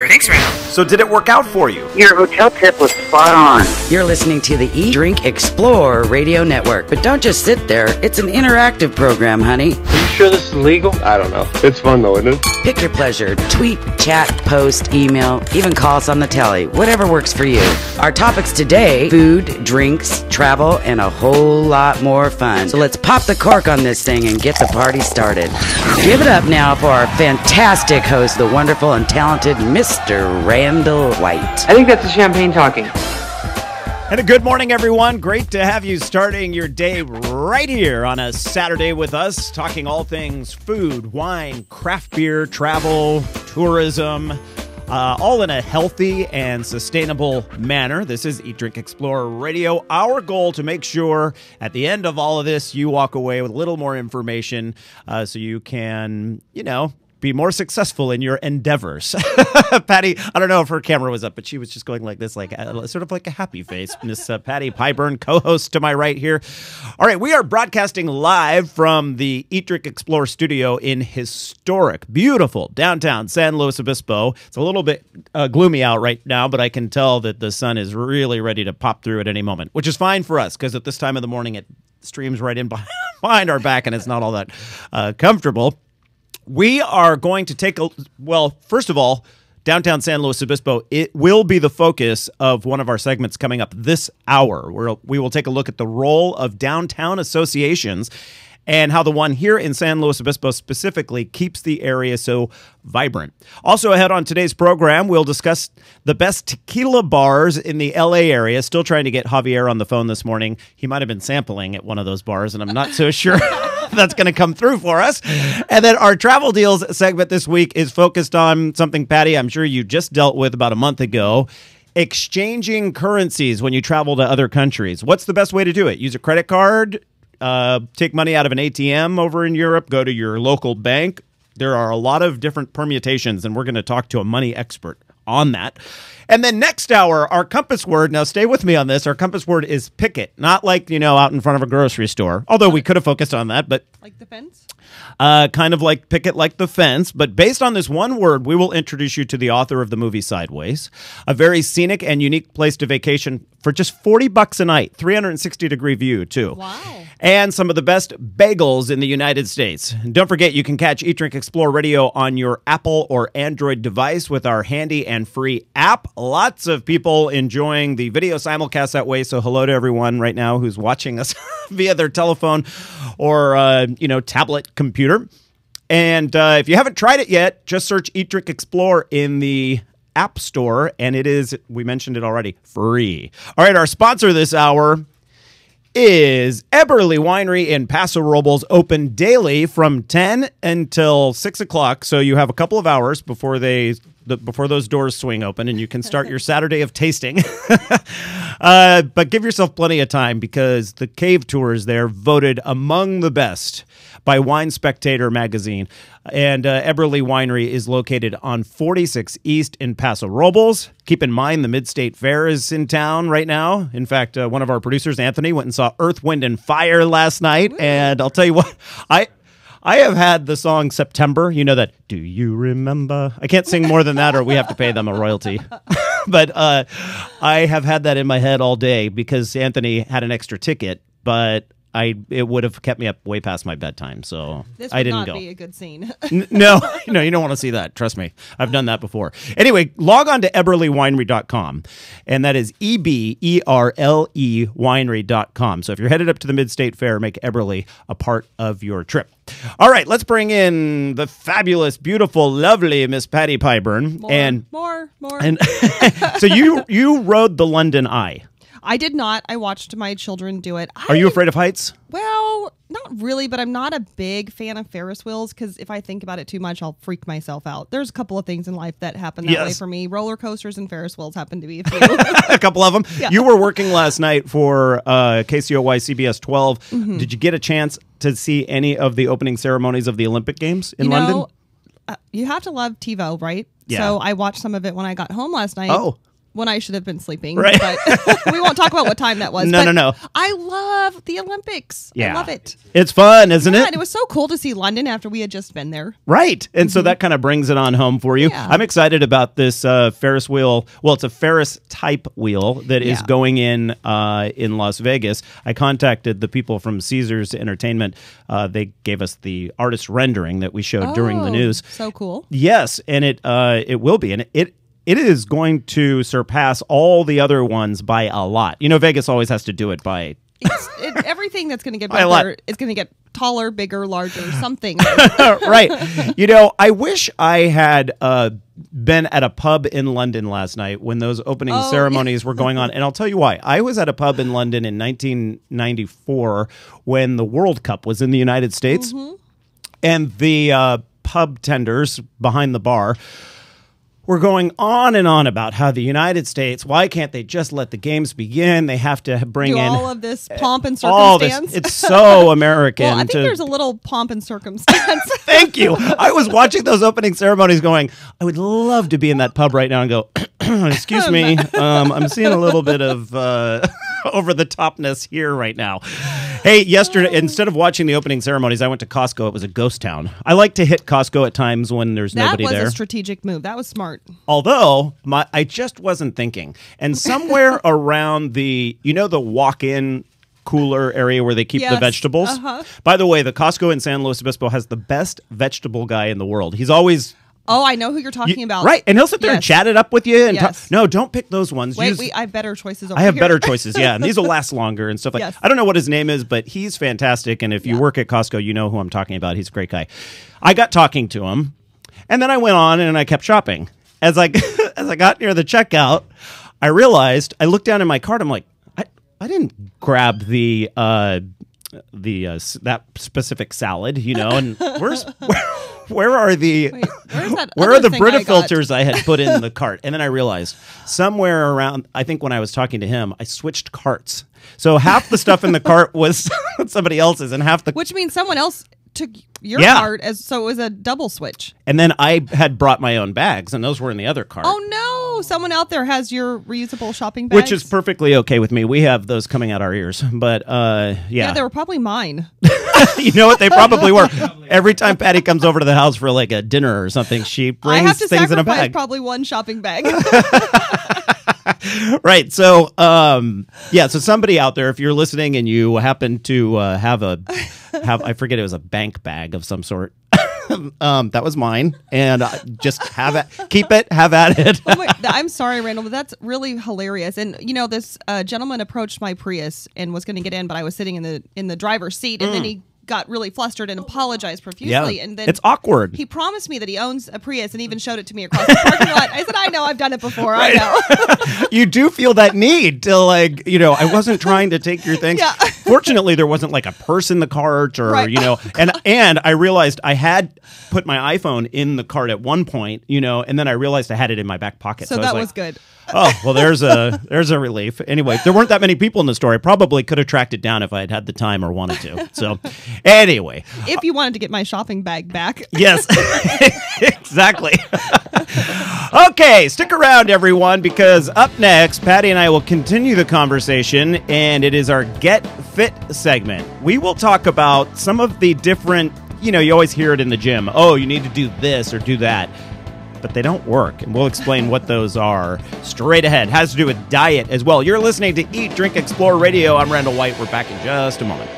Thanks, Randall. So did it work out for you? Your hotel tip was spot on. You're listening to the Eat, Drink, Explore radio network. But don't just sit there. It's an interactive program, honey. Are you sure this is legal? I don't know. It's fun though, isn't it? Pick your pleasure. Tweet, chat, post, email, even call us on the telly. Whatever works for you. Our topics today food, drinks, travel, and a whole lot more fun. So let's pop the cork on this thing and get the party started. Give it up now for our fantastic host, the wonderful and talented Mr. Randall White. I think that's the champagne talking. And a good morning, everyone. Great to have you starting your day right here on a Saturday with us, talking all things food, wine, craft beer, travel, tourism, uh, all in a healthy and sustainable manner. This is Eat, Drink, Explore Radio. Our goal to make sure at the end of all of this, you walk away with a little more information uh, so you can, you know, be more successful in your endeavors. Patty, I don't know if her camera was up, but she was just going like this, like uh, sort of like a happy face. Miss uh, Patty Pyburn, co-host to my right here. All right, we are broadcasting live from the Eat Drink Explore studio in historic, beautiful downtown San Luis Obispo. It's a little bit uh, gloomy out right now, but I can tell that the sun is really ready to pop through at any moment, which is fine for us because at this time of the morning it streams right in behind our back and it's not all that uh, comfortable we are going to take a well first of all downtown san luis obispo it will be the focus of one of our segments coming up this hour where we will take a look at the role of downtown associations and how the one here in San Luis Obispo specifically keeps the area so vibrant. Also, ahead on today's program, we'll discuss the best tequila bars in the LA area. Still trying to get Javier on the phone this morning. He might have been sampling at one of those bars, and I'm not so sure that's going to come through for us. And then our travel deals segment this week is focused on something, Patty, I'm sure you just dealt with about a month ago exchanging currencies when you travel to other countries. What's the best way to do it? Use a credit card, uh, take money out of an ATM over in Europe, go to your local bank. There are a lot of different permutations, and we're going to talk to a money expert on that. And then next hour, our compass word. Now, stay with me on this. Our compass word is picket, not like you know out in front of a grocery store. Although we could have focused on that, but like the fence. Uh, kind of like picket like the fence, but based on this one word, we will introduce you to the author of the movie Sideways, a very scenic and unique place to vacation for just 40 bucks a night, 360 degree view too. Wow. And some of the best bagels in the United States. And don't forget, you can catch Eat Drink Explore Radio on your Apple or Android device with our handy and free app. Lots of people enjoying the video simulcast that way. So hello to everyone right now who's watching us via their telephone or uh, you know tablet computer. And uh, if you haven't tried it yet, just search Eat Drink Explore in the App Store, and it is, we mentioned it already, free. All right, our sponsor this hour is Eberle Winery in Paso Robles, open daily from 10 until 6 o'clock. So you have a couple of hours before they. The, before those doors swing open and you can start your Saturday of tasting. uh, but give yourself plenty of time because the cave tours there voted among the best by Wine Spectator magazine. And uh, Eberle Winery is located on 46 East in Paso Robles. Keep in mind the Midstate Fair is in town right now. In fact, uh, one of our producers, Anthony, went and saw Earth, Wind, and Fire last night. And I'll tell you what, I. I have had the song September. You know that. Do you remember? I can't sing more than that, or we have to pay them a royalty. but uh, I have had that in my head all day because Anthony had an extra ticket, but I it would have kept me up way past my bedtime, so This I didn't not go. be a good scene. No, no, you don't want to see that. Trust me. I've done that before. Anyway, log on to eberlewinery.com, and that is E B E R L E winery.com. So if you're headed up to the Mid State Fair, make Eberle a part of your trip. All right, let's bring in the fabulous, beautiful, lovely Miss Patty Pyburn. More, and more, more. and so you you rode the London Eye. I did not. I watched my children do it. I, Are you afraid of heights? Well, not really, but I'm not a big fan of Ferris wheels because if I think about it too much, I'll freak myself out. There's a couple of things in life that happen that way for me. Roller coasters and Ferris wheels happen to be a a couple of them. You were working last night for uh, KCOY CBS 12. Mm-hmm. Did you get a chance to see any of the opening ceremonies of the Olympic Games in you London? know, uh, you have to love TiVo, right? Yeah. So I watched some of it when I got home last night. Oh. When I should have been sleeping. Right. But we won't talk about what time that was. No, but no, no. I love the Olympics. Yeah. I love it. It's fun, isn't Yeah, it? and it was so cool to see London after we had just been there. Right. And so that kind of brings it on home for you. Mm-hmm. Yeah. I'm excited about this uh, Ferris wheel. Well, it's a Ferris type wheel that is Yeah. going in uh, in Las Vegas. I contacted the people from Caesars Entertainment. Uh, they gave us the artist rendering that we showed during the Oh, news. So cool. Yes, and it uh, it will be, and it it is going to surpass all the other ones by a lot. You know, Vegas always has to do it by It's, it, everything that's going to get By a lot. better is going to get taller, bigger, larger, something. right. You know, I wish I had uh, been at a pub in London last night when those opening Oh, ceremonies were going on. And I'll tell you why. I was at a pub in London in 1994 when the World Cup was in the United States. Mm-hmm. And the uh, pub tenders behind the bar were going on and on about how the United States, why can't they just let the games begin? They have to bring Do in all of this pomp and all this. circumstance. It's so American. well, I think to- there's a little pomp and circumstance. Thank you. I was watching those opening ceremonies going, I would love to be in that pub right now and go, excuse me, um, I'm seeing a little bit of uh, over the topness here right now. Hey, yesterday, instead of watching the opening ceremonies, I went to Costco. It was a ghost town. I like to hit Costco at times when there's that nobody was there. a strategic move. That was smart. Although my, I just wasn't thinking. And somewhere around the, you know, the walk-in cooler area where they keep the vegetables. uh-huh. By the way, the Costco in San Luis Obispo has the best vegetable guy in the world. He's always Oh, I know who you're talking about. right, and he'll sit there and chat it up with you. And Yes. no, don't pick those ones. Wait, Use- we, I have better choices over I have here. better choices, yeah, and these will last longer and stuff like. Yes. I don't know what his name is, but he's fantastic. And if you Yeah. work at Costco, you know who I'm talking about. He's a great guy. I got talking to him, and then I went on and I kept shopping. As I as I got near the checkout, I realized I looked down in my cart. I'm like, I I didn't grab the. uh the uh, s- that specific salad, you know, and where's where, where are the Wait, that where are the Brita I filters I had put in the cart? And then I realized somewhere around, I think when I was talking to him, I switched carts. So half the stuff in the cart was somebody else's, and half the Which means someone else took your Yeah. cart as so it was a double switch. and then I had brought my own bags, and those were in the other cart. Oh no! Someone out there has your reusable shopping bags. Which is perfectly okay with me. We have those coming out our ears, but uh, yeah, Yeah, they were probably mine. you know what? They probably were. Every time Patty comes over to the house for like a dinner or something, she brings have to things in a bag. probably one shopping bag. right so um yeah so somebody out there if you're listening and you happen to uh, have a have i forget it was a bank bag of some sort um that was mine. And uh, just have it keep it have at it. Oh my- I'm sorry, Randall, but that's really hilarious. And you know, this uh, gentleman approached my Prius and was going to get in, but I was sitting in the in the driver's seat, and then he got really flustered and apologized profusely. Yeah And then it's awkward He promised me that he owns a Prius and even showed it to me across the parking lot. I said, I know, I've done it before. I know. you do feel that need to like you know i wasn't trying to take your things Yeah. fortunately there wasn't like a purse in the cart or Right. you know and and i realized i had put my iphone in the cart at one point you know and then i realized i had it in my back pocket So, I that like, was good. Oh well there's a there's a relief. Anyway there weren't that many people in the story. probably could have tracked it down if i had had the time or wanted to. So anyway. If you wanted to get my shopping bag back, yes. Exactly. Okay stick around everyone because up next patty and i will continue the conversation and it is our get fit segment. We will talk about some of the different you know you always hear it in the gym. Oh you need to do this or do that but they don't work. And we'll explain what those are straight ahead. Has to do with diet as well. You're listening to Eat, Drink, Explore Radio. I'm Randall White. We're back in just a moment.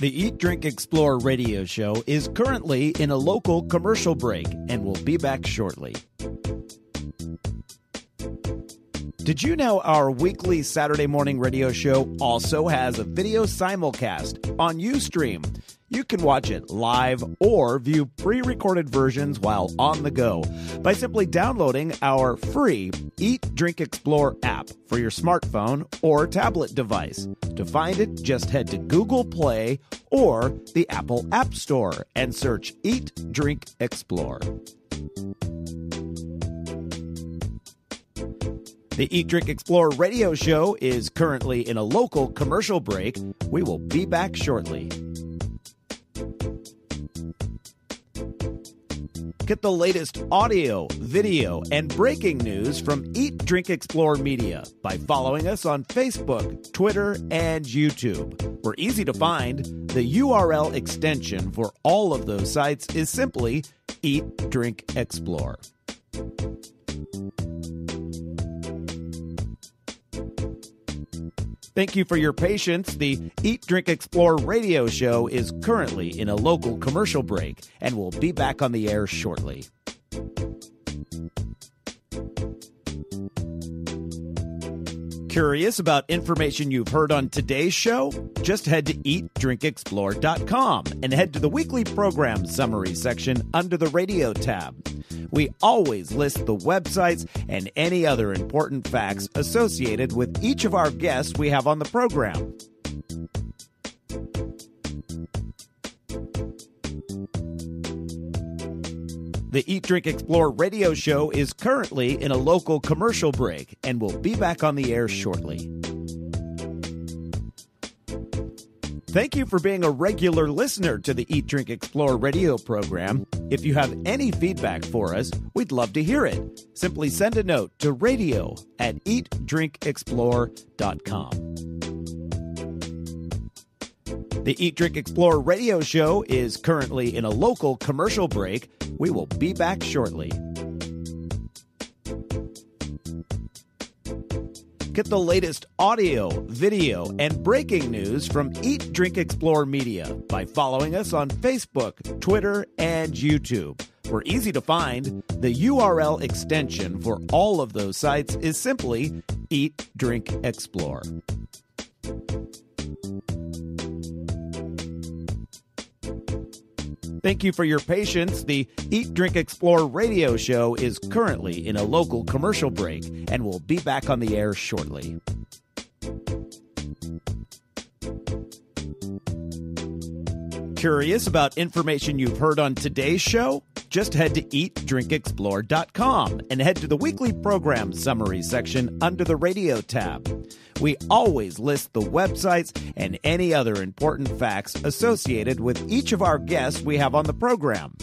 The Eat, Drink, Explore radio show is currently in a local commercial break and will be back shortly. Did you know our weekly Saturday morning radio show also has a video simulcast on Ustream? You can watch it live or view pre recorded versions while on the go by simply downloading our free Eat, Drink, Explore app for your smartphone or tablet device. To find it, just head to Google Play or the Apple App Store and search Eat, Drink, Explore. The Eat, Drink, Explore radio show is currently in a local commercial break. We will be back shortly. Get the latest audio, video, and breaking news from Eat, Drink, Explore Media by following us on Facebook, Twitter, and YouTube. We're easy to find. The URL extension for all of those sites is simply Eat, Drink, Explore. Thank you for your patience. The Eat, Drink, Explore radio show is currently in a local commercial break and will be back on the air shortly. Curious about information you've heard on today's show? Just head to eatdrinkexplore.com and head to the weekly program summary section under the radio tab. We always list the websites and any other important facts associated with each of our guests we have on the program. The Eat, Drink, Explore radio show is currently in a local commercial break and will be back on the air shortly. Thank you for being a regular listener to the Eat, Drink, Explore radio program. If you have any feedback for us, we'd love to hear it. Simply send a note to radio at eatdrinkexplore.com. The Eat, Drink, Explore radio show is currently in a local commercial break. We will be back shortly. Get the latest audio, video, and breaking news from Eat, Drink, Explore Media by following us on Facebook, Twitter, and YouTube. We're easy to find. The URL extension for all of those sites is simply Eat, Drink, Explore. Thank you for your patience. The Eat, Drink, Explore radio show is currently in a local commercial break and will be back on the air shortly. Curious about information you've heard on today's show? Just head to eatdrinkexplore.com and head to the weekly program summary section under the radio tab. We always list the websites and any other important facts associated with each of our guests we have on the program.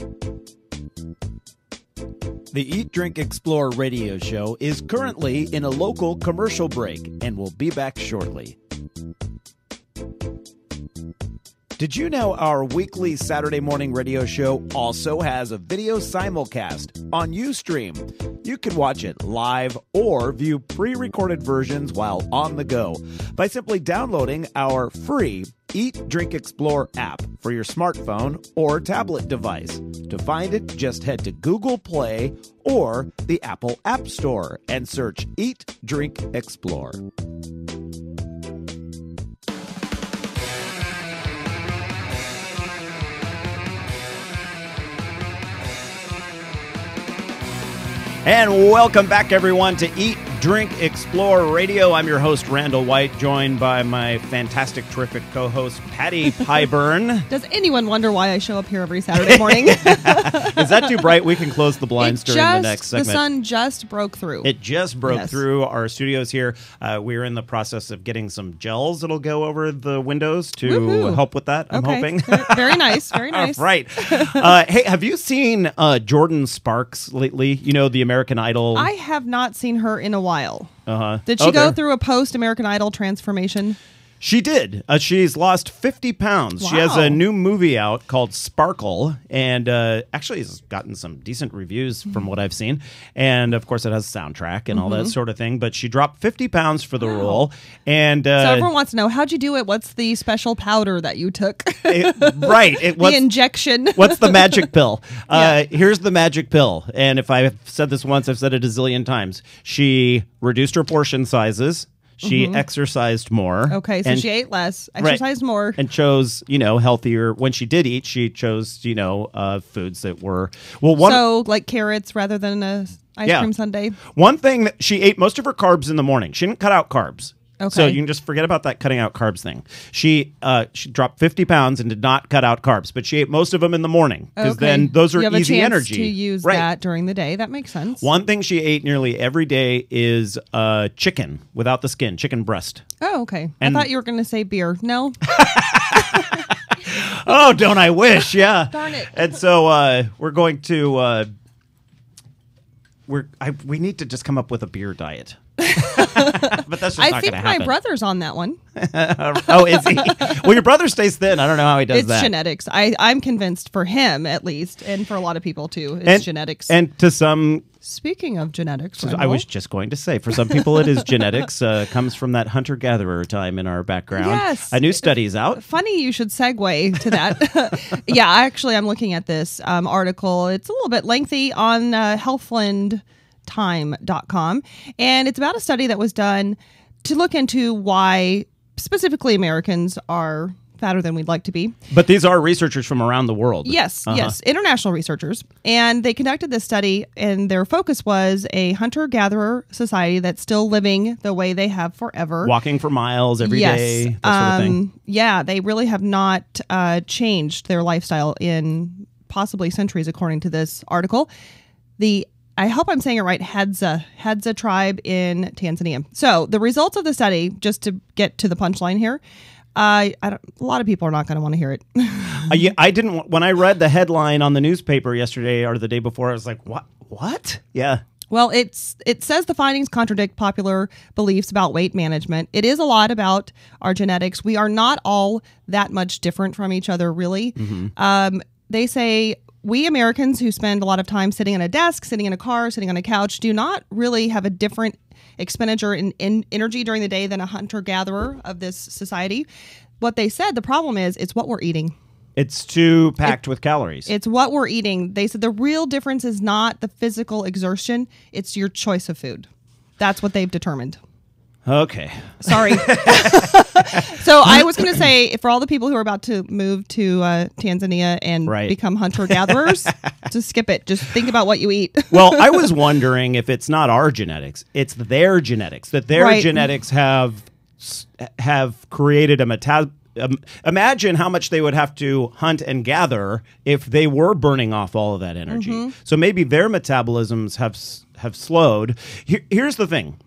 The Eat, Drink, Explore radio show is currently in a local commercial break and will be back shortly. Did you know our weekly Saturday morning radio show also has a video simulcast on Ustream? You can watch it live or view pre recorded versions while on the go by simply downloading our free Eat, Drink, Explore app for your smartphone or tablet device. To find it, just head to Google Play or the Apple App Store and search Eat, Drink, Explore. And welcome back, everyone, to Eat, Drink, Explore Radio. I'm your host, Randall White, joined by my fantastic, terrific co host, Patty Pyburn. Does anyone wonder why I show up here every Saturday morning? Is that too bright? We can close the blinds It during just, the next segment. The sun just broke through. It just broke Yes. through our studios here. Uh, we're in the process of getting some gels that'll go over the windows to Woohoo. help with that. I'm okay. hoping. Very- nice. Very nice. right. Uh, hey, have you seen uh, Jordin Sparks lately? You know, the American Idol. I have not seen her in a while. Uh-huh. Did she go through a post American Idol transformation? She did. Uh, she's lost 50 pounds. She has a new movie out called Sparkle, and uh, actually has gotten some decent reviews from what I've seen. And of course, it has a soundtrack and all Mm-hmm. that sort of thing. But she dropped 50 pounds for the role. And uh, So everyone wants to know how'd you do it? What's the special powder that you took? it- right. It, the injection. what's the magic pill? Uh, here's the magic pill. And if I've said this once, I've said it a zillion times. She reduced her portion sizes. She exercised more. Mm-hmm. Okay, so and she ate less, Right. exercised more. and chose you know healthier when she did eat she chose you know uh, foods that were well one so like carrots rather than a ice Yeah. cream sundae. one thing that she ate most of her carbs in the morning she didn't cut out carbs so you can just forget about that cutting out carbs thing she uh she dropped 50 pounds and did not cut out carbs but she ate most of them in the morning because Okay. then those are you have easy a chance energy to use right that during the day. That makes sense. one thing she ate nearly every day is uh, chicken without the skin, chicken breast. Oh, okay. And- I thought you were going to say beer. No. oh, don't I wish? Yeah. Darn it. And so uh, we're going to uh, we're I, we need to just come up with a beer diet. but that's just I think my happen. brother's on that one. oh, is he? well, your brother stays thin. I don't know how he does it's that. genetics. I, I'm convinced for him at least, and for a lot of people too. It's and, genetics. And to some, Speaking of genetics, I was just going to say, for some people, it is genetics. Uh, comes from that hunter gatherer time in our background. Yes. A new study's out. funny you should segue to that. yeah, actually, I'm looking at this um, article. It's a little bit lengthy on uh, healthland.time.com, and it's about a study that was done to look into why specifically Americans are fatter than we'd like to be. But these are researchers from around the world. Yes, Uh-huh. yes, international researchers. And they conducted this study, and their focus was a hunter gatherer society that's still living the way they have forever. Walking for miles every yes. day, that sort of thing. Um, Yeah, they really have not uh, changed their lifestyle in possibly centuries, according to this article. The I hope I'm saying it right. Hadza Hadza tribe in Tanzania. So the results of the study, just to get to the punchline here, uh, I don't, a lot of people are not going to want to hear it. Uh, yeah, I didn't. When I read the headline on the newspaper yesterday or the day before, I was like, "What? What? Yeah." Well, it's it says the findings contradict popular beliefs about weight management. It is a lot about our genetics. We are not all that much different from each other, really. Um, they say we Americans who spend a lot of time sitting at a desk, sitting in a car, sitting on a couch, do not really have a different expenditure in, in energy during the day than a hunter gatherer of this society. What they said, the problem is, it's what we're eating. It's too packed with calories. It's what we're eating. They said the real difference is not the physical exertion, it's your choice of food. That's what they've determined. Okay. Sorry. so I was going to say for all the people who are about to move to uh, Tanzania and Right. become hunter gatherers, just skip it. Just think about what you eat. Well, I was wondering if it's not our genetics, it's their genetics. That their Right. genetics have have created a metabolism Um, imagine how much they would have to hunt and gather if they were burning off all of that energy. Mm-hmm. So maybe their metabolisms have have slowed. Here, here's the thing: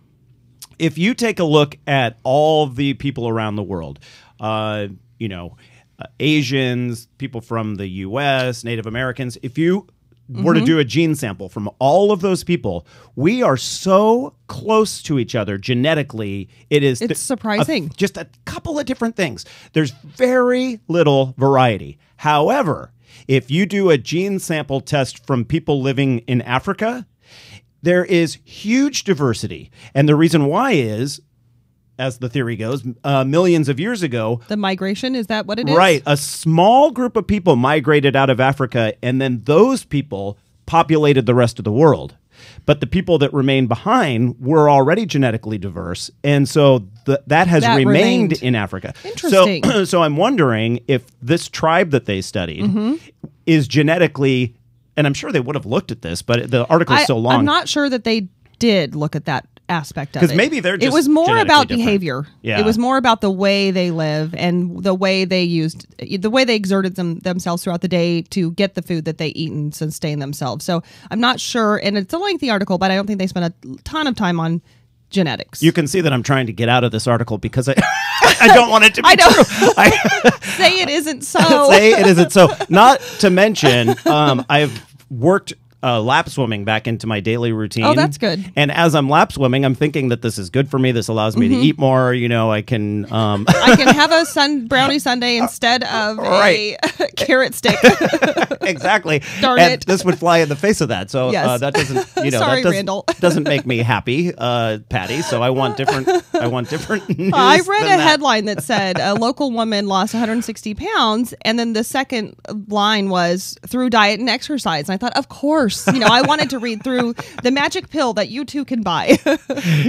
if you take a look at all the people around the world, uh, you know, uh, Asians, people from the U.S., Native Americans, if you were Mm-hmm. to do a gene sample from all of those people, we are so close to each other genetically. It is It's th- surprising. a- just a couple of different things. There's very little variety. However, if you do a gene sample test from people living in Africa, there is huge diversity. And the reason why is, as the theory goes, uh, millions of years ago, The migration is that what it is? right, a small group of people migrated out of Africa, and then those people populated the rest of the world. But the people that remained behind were already genetically diverse, and so th- that has That remained, remained. in Africa. Interesting. So, so I'm wondering if this tribe that they studied Mm-hmm. is genetically, and I'm sure they would have looked at this, but the article is so long. I'm not sure that they did look at that aspect of it. Because maybe they're It was more about different. behavior. Yeah. It was more about the way they live and the way they used the way they exerted them themselves throughout the day to get the food that they eat and sustain themselves. So I'm not sure, and it's a lengthy article, but I don't think they spent a ton of time on genetics. You can see that I'm trying to get out of this article because I, I don't want it to be I true. I, say it isn't so. say it isn't so. Not to mention, um, I've worked uh, lap swimming back into my daily routine. Oh, that's good. And as I'm lap swimming, I'm thinking that this is good for me. This allows me to eat more. You know, I can. Um, I can have a sun brownie sundae instead of Right. a carrot stick. exactly. Darn and it. This would fly in the face of that. So uh, that doesn't, you know, Sorry, that doesn't, Randall. doesn't make me happy, uh, Patty. So I want different. I want different. News I read a that. headline that said a local woman lost 160 pounds, and then the second line was through diet and exercise. And I thought, of course, you know, I wanted to read through the magic pill that you two can buy.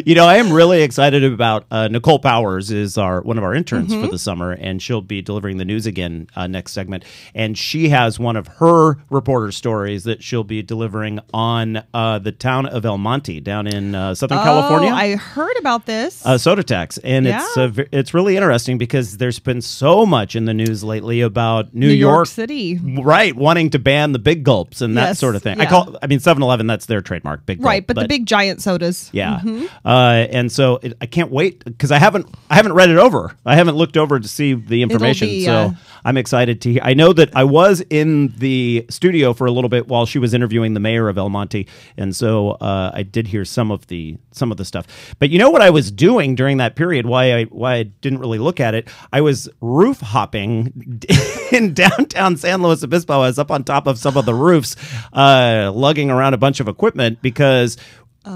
You know, I am really excited about uh, Nicole Powers is our one of our interns Mm-hmm. for the summer, and she'll be delivering the news again uh, next segment. And she has one of her reporter stories that she'll be delivering on uh, the town of El Monte down in uh, Southern California. Oh, I heard about this. uh, soda tax, and it's Yeah. uh, it's really interesting because there's been so much in the news lately about New, New York City. right, wanting to ban the big gulps and that sort of thing. I Yeah. Call. I mean, 7-Eleven. That's their trademark. Big. right, Gulp, but, the big giant sodas. Yeah, uh, and so it, I can't wait because I haven't I haven't read it over. I haven't looked over to see the information. be, so uh, I'm excited to hear. I know that I was in the studio for a little bit while she was interviewing the mayor of El Monte, and so uh, I did hear some of the some of the stuff. But you know what I was doing during that period? Why I why I didn't really look at it? I was roof hopping in downtown San Luis Obispo. I was up on top of some of the roofs, uh, lugging around a bunch of equipment because.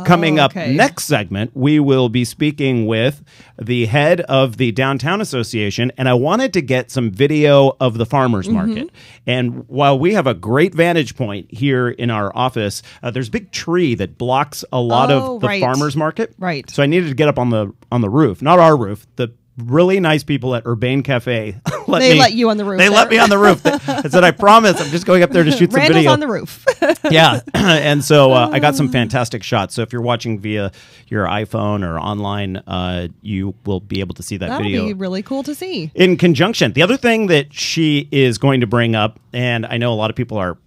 Coming up okay. next segment, we will be speaking with the head of the Downtown Association, and I wanted to get some video of the farmers Mm-hmm. market. And while we have a great vantage point here in our office, uh, there's a big tree that blocks a lot Oh, of the right. farmers market. Right. So I needed to get up on the on the roof, not our roof, the really nice people at Urbane Cafe let They me, let you on the roof They let me on the roof. I said, I promise, I'm just going up there to shoot some Randall's video on the roof. yeah and so uh, i got some fantastic shots so if you're watching via your iphone or online uh, you will be able to see that video. That'll video be really cool to see. in conjunction the other thing that she is going to bring up and i know a lot of people are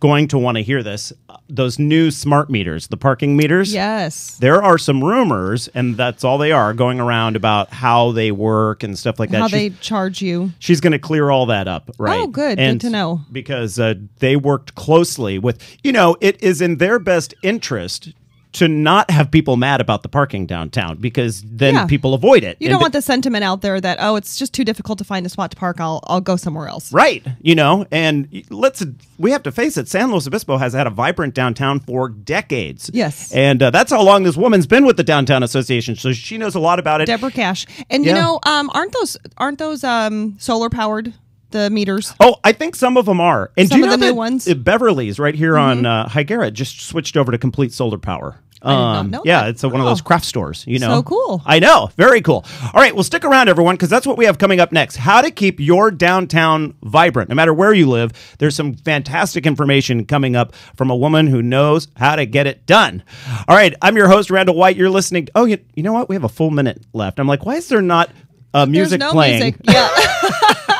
going to want to hear this those new smart meters the parking meters Yes. there are some rumors and that's all they are going around about how they work and stuff like that How She's- they charge you. she's going to clear all that up right Oh, good. Good And to know. because uh, they worked closely with you know it is in their best interest to not have people mad about the parking downtown because then Yeah. people avoid it You don't th- want the sentiment out there that oh, it's just too difficult to find a spot to park. I'll I'll go somewhere else. Right, you know, and let's we have to face it. San Luis Obispo has had a vibrant downtown for decades. Yes. and uh, that's how long this woman's been with the downtown association, so she knows a lot about it. Deborah Cash, and Yeah. you know, um, aren't those aren't those um solar powered the meters? Oh, I think some of them are. And do you of know the new ones? Mm-hmm. Beverly's right here on uh, just switched over to complete solar power. Um, I did not know yeah, that. it's uh one of Oh. those craft stores. You know, So cool. I know, very cool. All right, well, stick around, everyone, because that's what we have coming up next. How to keep your downtown vibrant, no matter where you live. There's some fantastic information coming up from a woman who knows how to get it done. All right, I'm your host, Randall White. You're listening. oh, you, you know what? We have a full minute left. I'm like, why is there not uh, music no playing? music. Yeah.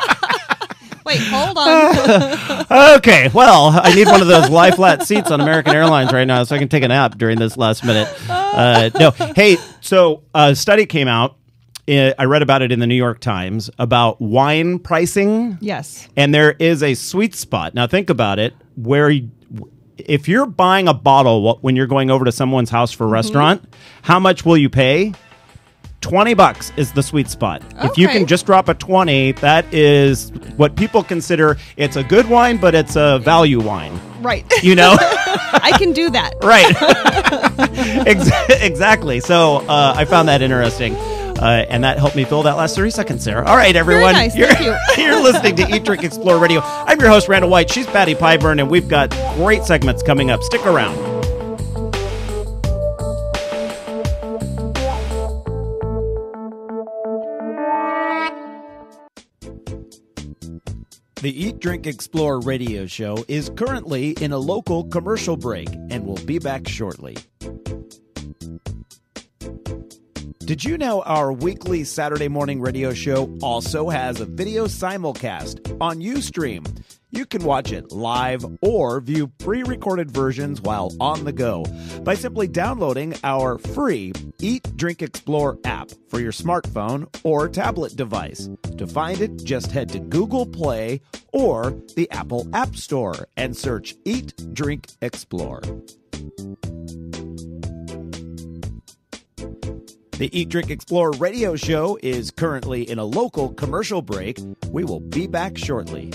Wait, hold on. Okay, well, I need one of those lie flat seats on American Airlines right now so I can take a nap during this last minute. Uh, no, hey, so a study came out. uh, I read about it in the New York Times about wine pricing. yes. And there is a sweet spot. Now, think about it where you- if you're buying a bottle when you're going over to someone's house for a restaurant, how much will you pay? 20 bucks is the sweet spot. If you can just drop a 20, that is what people consider it's a good wine, but it's a value wine. Right. You know? I can do that. right. Ex- exactly. So uh, I found that interesting. Uh, and that helped me fill that last 30 seconds there. All right, everyone. nice. You're, Thank you. you're listening to Eat, Drink, Explore Radio. I'm your host, Randall White. She's Patty Pyburn, and we've got great segments coming up. Stick around. The Eat, Drink, Explore radio show is currently in a local commercial break and will be back shortly. Did you know our weekly Saturday morning radio show also has a video simulcast on Ustream? You can watch it live or view pre recorded versions while on the go by simply downloading our free Eat, Drink, Explore app for your smartphone or tablet device. To find it, just head to Google Play or the Apple App Store and search Eat, Drink, Explore. The Eat, Drink, Explore radio show is currently in a local commercial break. We will be back shortly.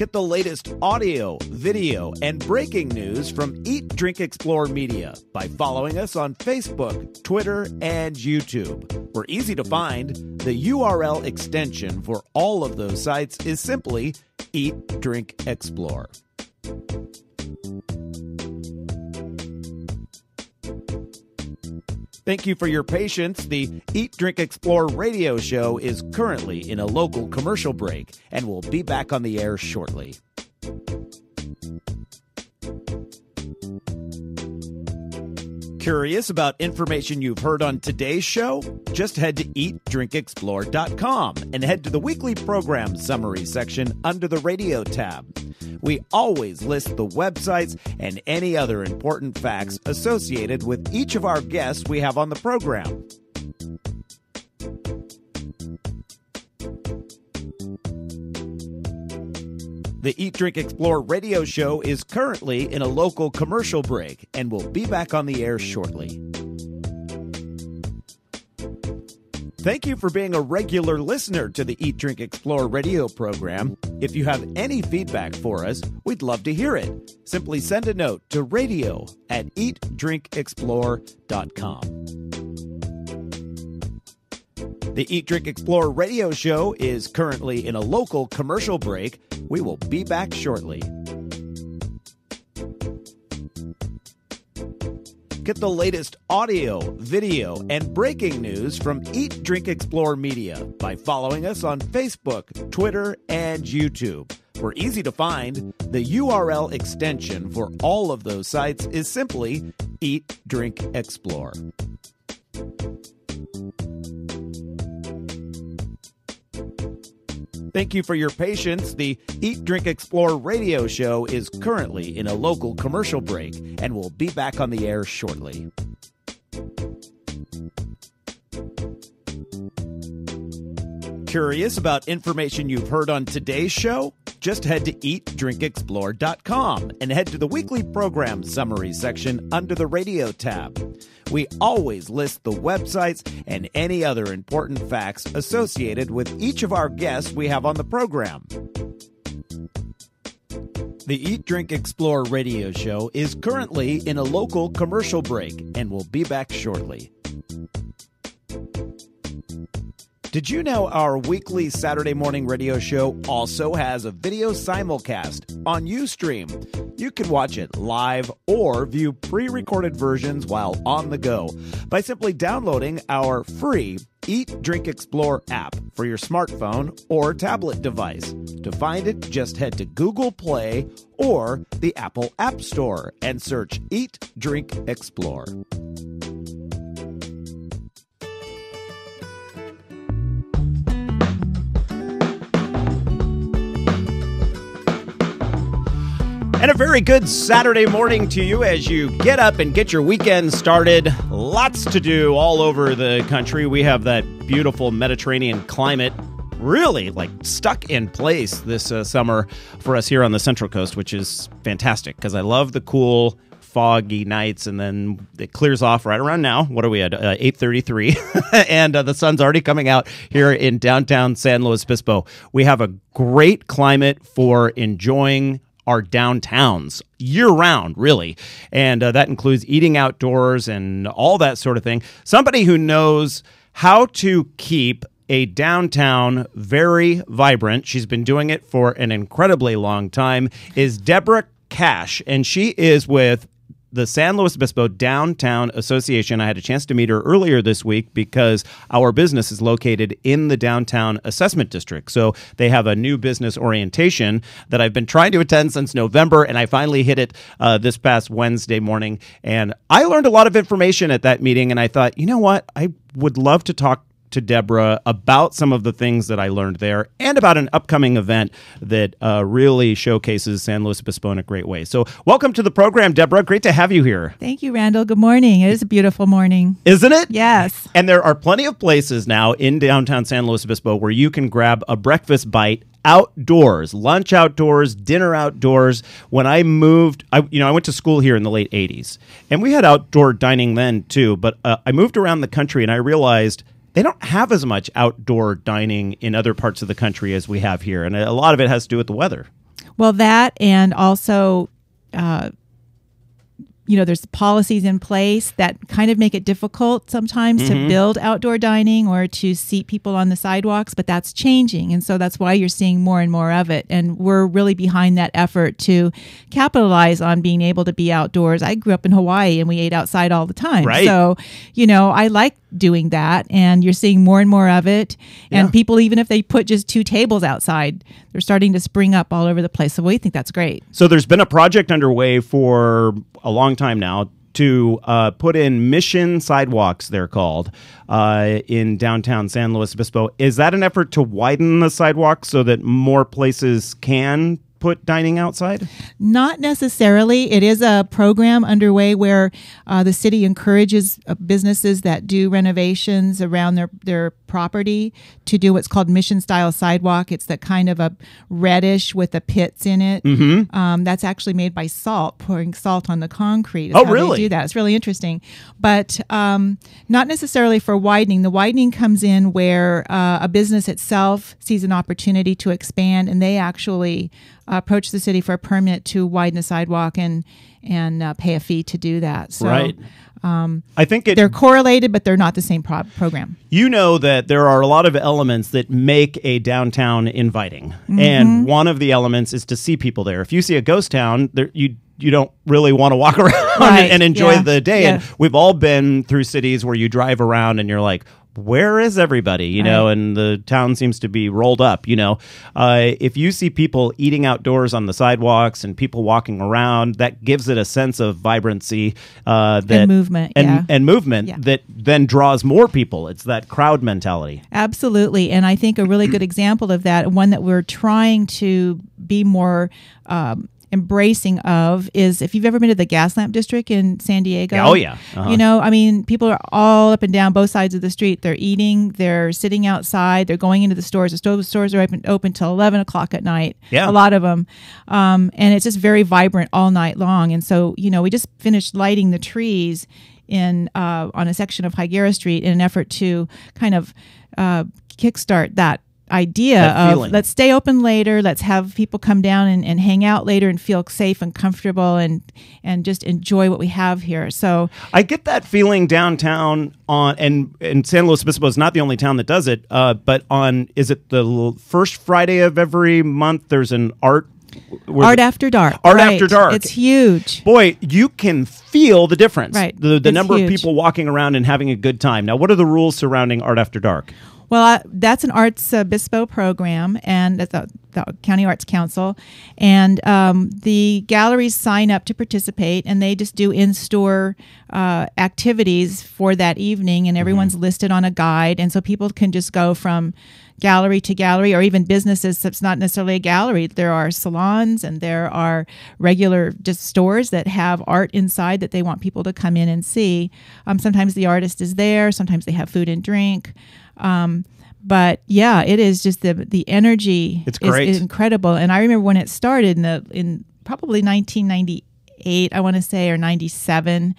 Get the latest audio, video, and breaking news from Eat, Drink, Explore Media by following us on Facebook, Twitter, and YouTube. We're easy to find. The URL extension for all of those sites is simply Eat, Drink, Explore. Thank you for your patience. The Eat, Drink, Explore radio show is currently in a local commercial break and will be back on the air shortly. Curious about information you've heard on today's show? Just head to eatdrinkexplore.com and head to the weekly program summary section under the radio tab. We always list the websites and any other important facts associated with each of our guests we have on the program. The Eat Drink Explore radio show is currently in a local commercial break and will be back on the air shortly. Thank you for being a regular listener to the Eat Drink Explore radio program. If you have any feedback for us, we'd love to hear it. Simply send a note to radio at eatdrinkexplore.com. The Eat Drink Explore radio show is currently in a local commercial break. We will be back shortly. Get the latest audio, video, and breaking news from Eat Drink Explore Media by following us on Facebook, Twitter, and YouTube. We're easy to find. The URL extension for all of those sites is simply Eat Drink Explore. Thank you for your patience. The Eat, Drink, Explore radio show is currently in a local commercial break and will be back on the air shortly. Curious about information you've heard on today's show? Just head to eatdrinkexplore.com and head to the weekly program summary section under the radio tab. We always list the websites and any other important facts associated with each of our guests we have on the program. The Eat, Drink, Explore radio show is currently in a local commercial break and will be back shortly. Did you know our weekly Saturday morning radio show also has a video simulcast on Ustream? You can watch it live or view pre recorded versions while on the go by simply downloading our free Eat Drink Explore app for your smartphone or tablet device. To find it, just head to Google Play or the Apple App Store and search Eat Drink Explore. And a very good Saturday morning to you as you get up and get your weekend started. Lots to do all over the country. We have that beautiful Mediterranean climate really like stuck in place this uh, summer for us here on the Central Coast, which is fantastic because I love the cool foggy nights and then it clears off right around now what are we at uh, 8.33 and uh, the sun's already coming out here in downtown san luis obispo we have a great climate for enjoying our downtowns year round, really. And uh, that includes eating outdoors and all that sort of thing. Somebody who knows how to keep a downtown very vibrant, she's been doing it for an incredibly long time, is Deborah Cash. And she is with the San Luis Obispo Downtown Association. I had a chance to meet her earlier this week because our business is located in the downtown assessment district. So they have a new business orientation that I've been trying to attend since November, and I finally hit it uh, this past Wednesday morning. And I learned a lot of information at that meeting, and I thought, you know what? I would love to talk to Deborah about some of the things that I learned there and about an upcoming event that uh, really showcases San Luis Obispo in a great way. So, welcome to the program, Deborah. Great to have you here. Thank you, Randall. Good morning. It is a beautiful morning. Isn't it? Yes. And there are plenty of places now in downtown San Luis Obispo where you can grab a breakfast bite outdoors, lunch outdoors, dinner outdoors. When I moved, I you know I went to school here in the late '80s, and we had outdoor dining then too. But uh, I moved around the country, and I realized they don't have as much outdoor dining in other parts of the country as we have here, and a lot of it has to do with the weather. Well, that and also. Uh, you know, there's policies in place that kind of make it difficult sometimes Mm-hmm. to build outdoor dining or to seat people on the sidewalks, but that's changing. And so that's why you're seeing more and more of it. And we're really behind that effort to capitalize on being able to be outdoors. I grew up in Hawaii and we ate outside all the time. Right. So, you know, I like doing that and you're seeing more and more of it. And Yeah. people, even if they put just two tables outside, they're starting to spring up all over the place. So we think that's great. So there's been a project underway for a long time now to uh, put in mission sidewalks, they're called, uh, in downtown San Luis Obispo. Is that an effort to widen the sidewalks so that more places can put dining outside? Not necessarily. It is a program underway where uh, the city encourages uh, businesses that do renovations around their, their property to do what's called mission style sidewalk. It's that kind of a reddish with the pits in it. Mm-hmm. Um, that's actually made by salt, pouring salt on the concrete. Oh, really? do that. It's really interesting, but um, not necessarily for widening. The widening comes in where uh, a business itself sees an opportunity to expand, and they actually approach the city for a permit to widen a sidewalk and and uh, pay a fee to do that. So right. I think it, they're correlated, but they're not the same pro- program. you know that there are a lot of elements that make a downtown inviting, Mm-hmm. and one of the elements is to see people there. If you see a ghost town, there you you don't really want to walk around Right, and enjoy yeah, the day. And we've all been through cities where you drive around and you're like. Where is everybody? You know, Right. and the town seems to be rolled up. You know, uh, if you see people eating outdoors on the sidewalks and people walking around, that gives it a sense of vibrancy uh, that movement, and, yeah. and movement Yeah. that then draws more people. It's that crowd mentality. Absolutely. And I think a really good example of that, one that we're trying to be more um, embracing of, is if you've ever been to the Gaslamp District in San Diego. Yeah, oh, yeah. Uh-huh. You know, I mean, people are all up and down both sides of the street. They're eating, they're sitting outside, they're going into the stores. The store- stores are open, open till 11 o'clock at night. Yeah. A lot of them. Um, and it's just very vibrant all night long. And so, you know, we just finished lighting the trees in uh, on a section of Higuera Street in an effort to kind of uh, kickstart that idea That of feeling. let's stay open later let's have people come down and, and hang out later and feel safe and comfortable and and just enjoy what we have here so I get that feeling downtown on and and San Luis Obispo is not the only town that does it. Uh, but on is it the first Friday of every month? There's an art art the- after dark Art right. After Dark. it's huge Boy, you can feel the difference. Right. The, the It's number of people walking around and having a good time. Now, what are the rules surrounding Art After Dark? Well, uh, that's an Arts uh, Bispo program, and that's the, the County Arts Council, and um, the galleries sign up to participate, and they just do in-store uh, activities for that evening, and everyone's listed on a guide, and so people can just go from gallery to gallery, or even businesses. It's not necessarily a gallery. There are salons, and there are regular just stores that have art inside that they want people to come in and see. Um, sometimes the artist is there. Sometimes they have food and drink. Um, but yeah, it is just the the energy. It's is- great. is incredible. And I remember when it started in the in probably 1998, I want to say, or 97.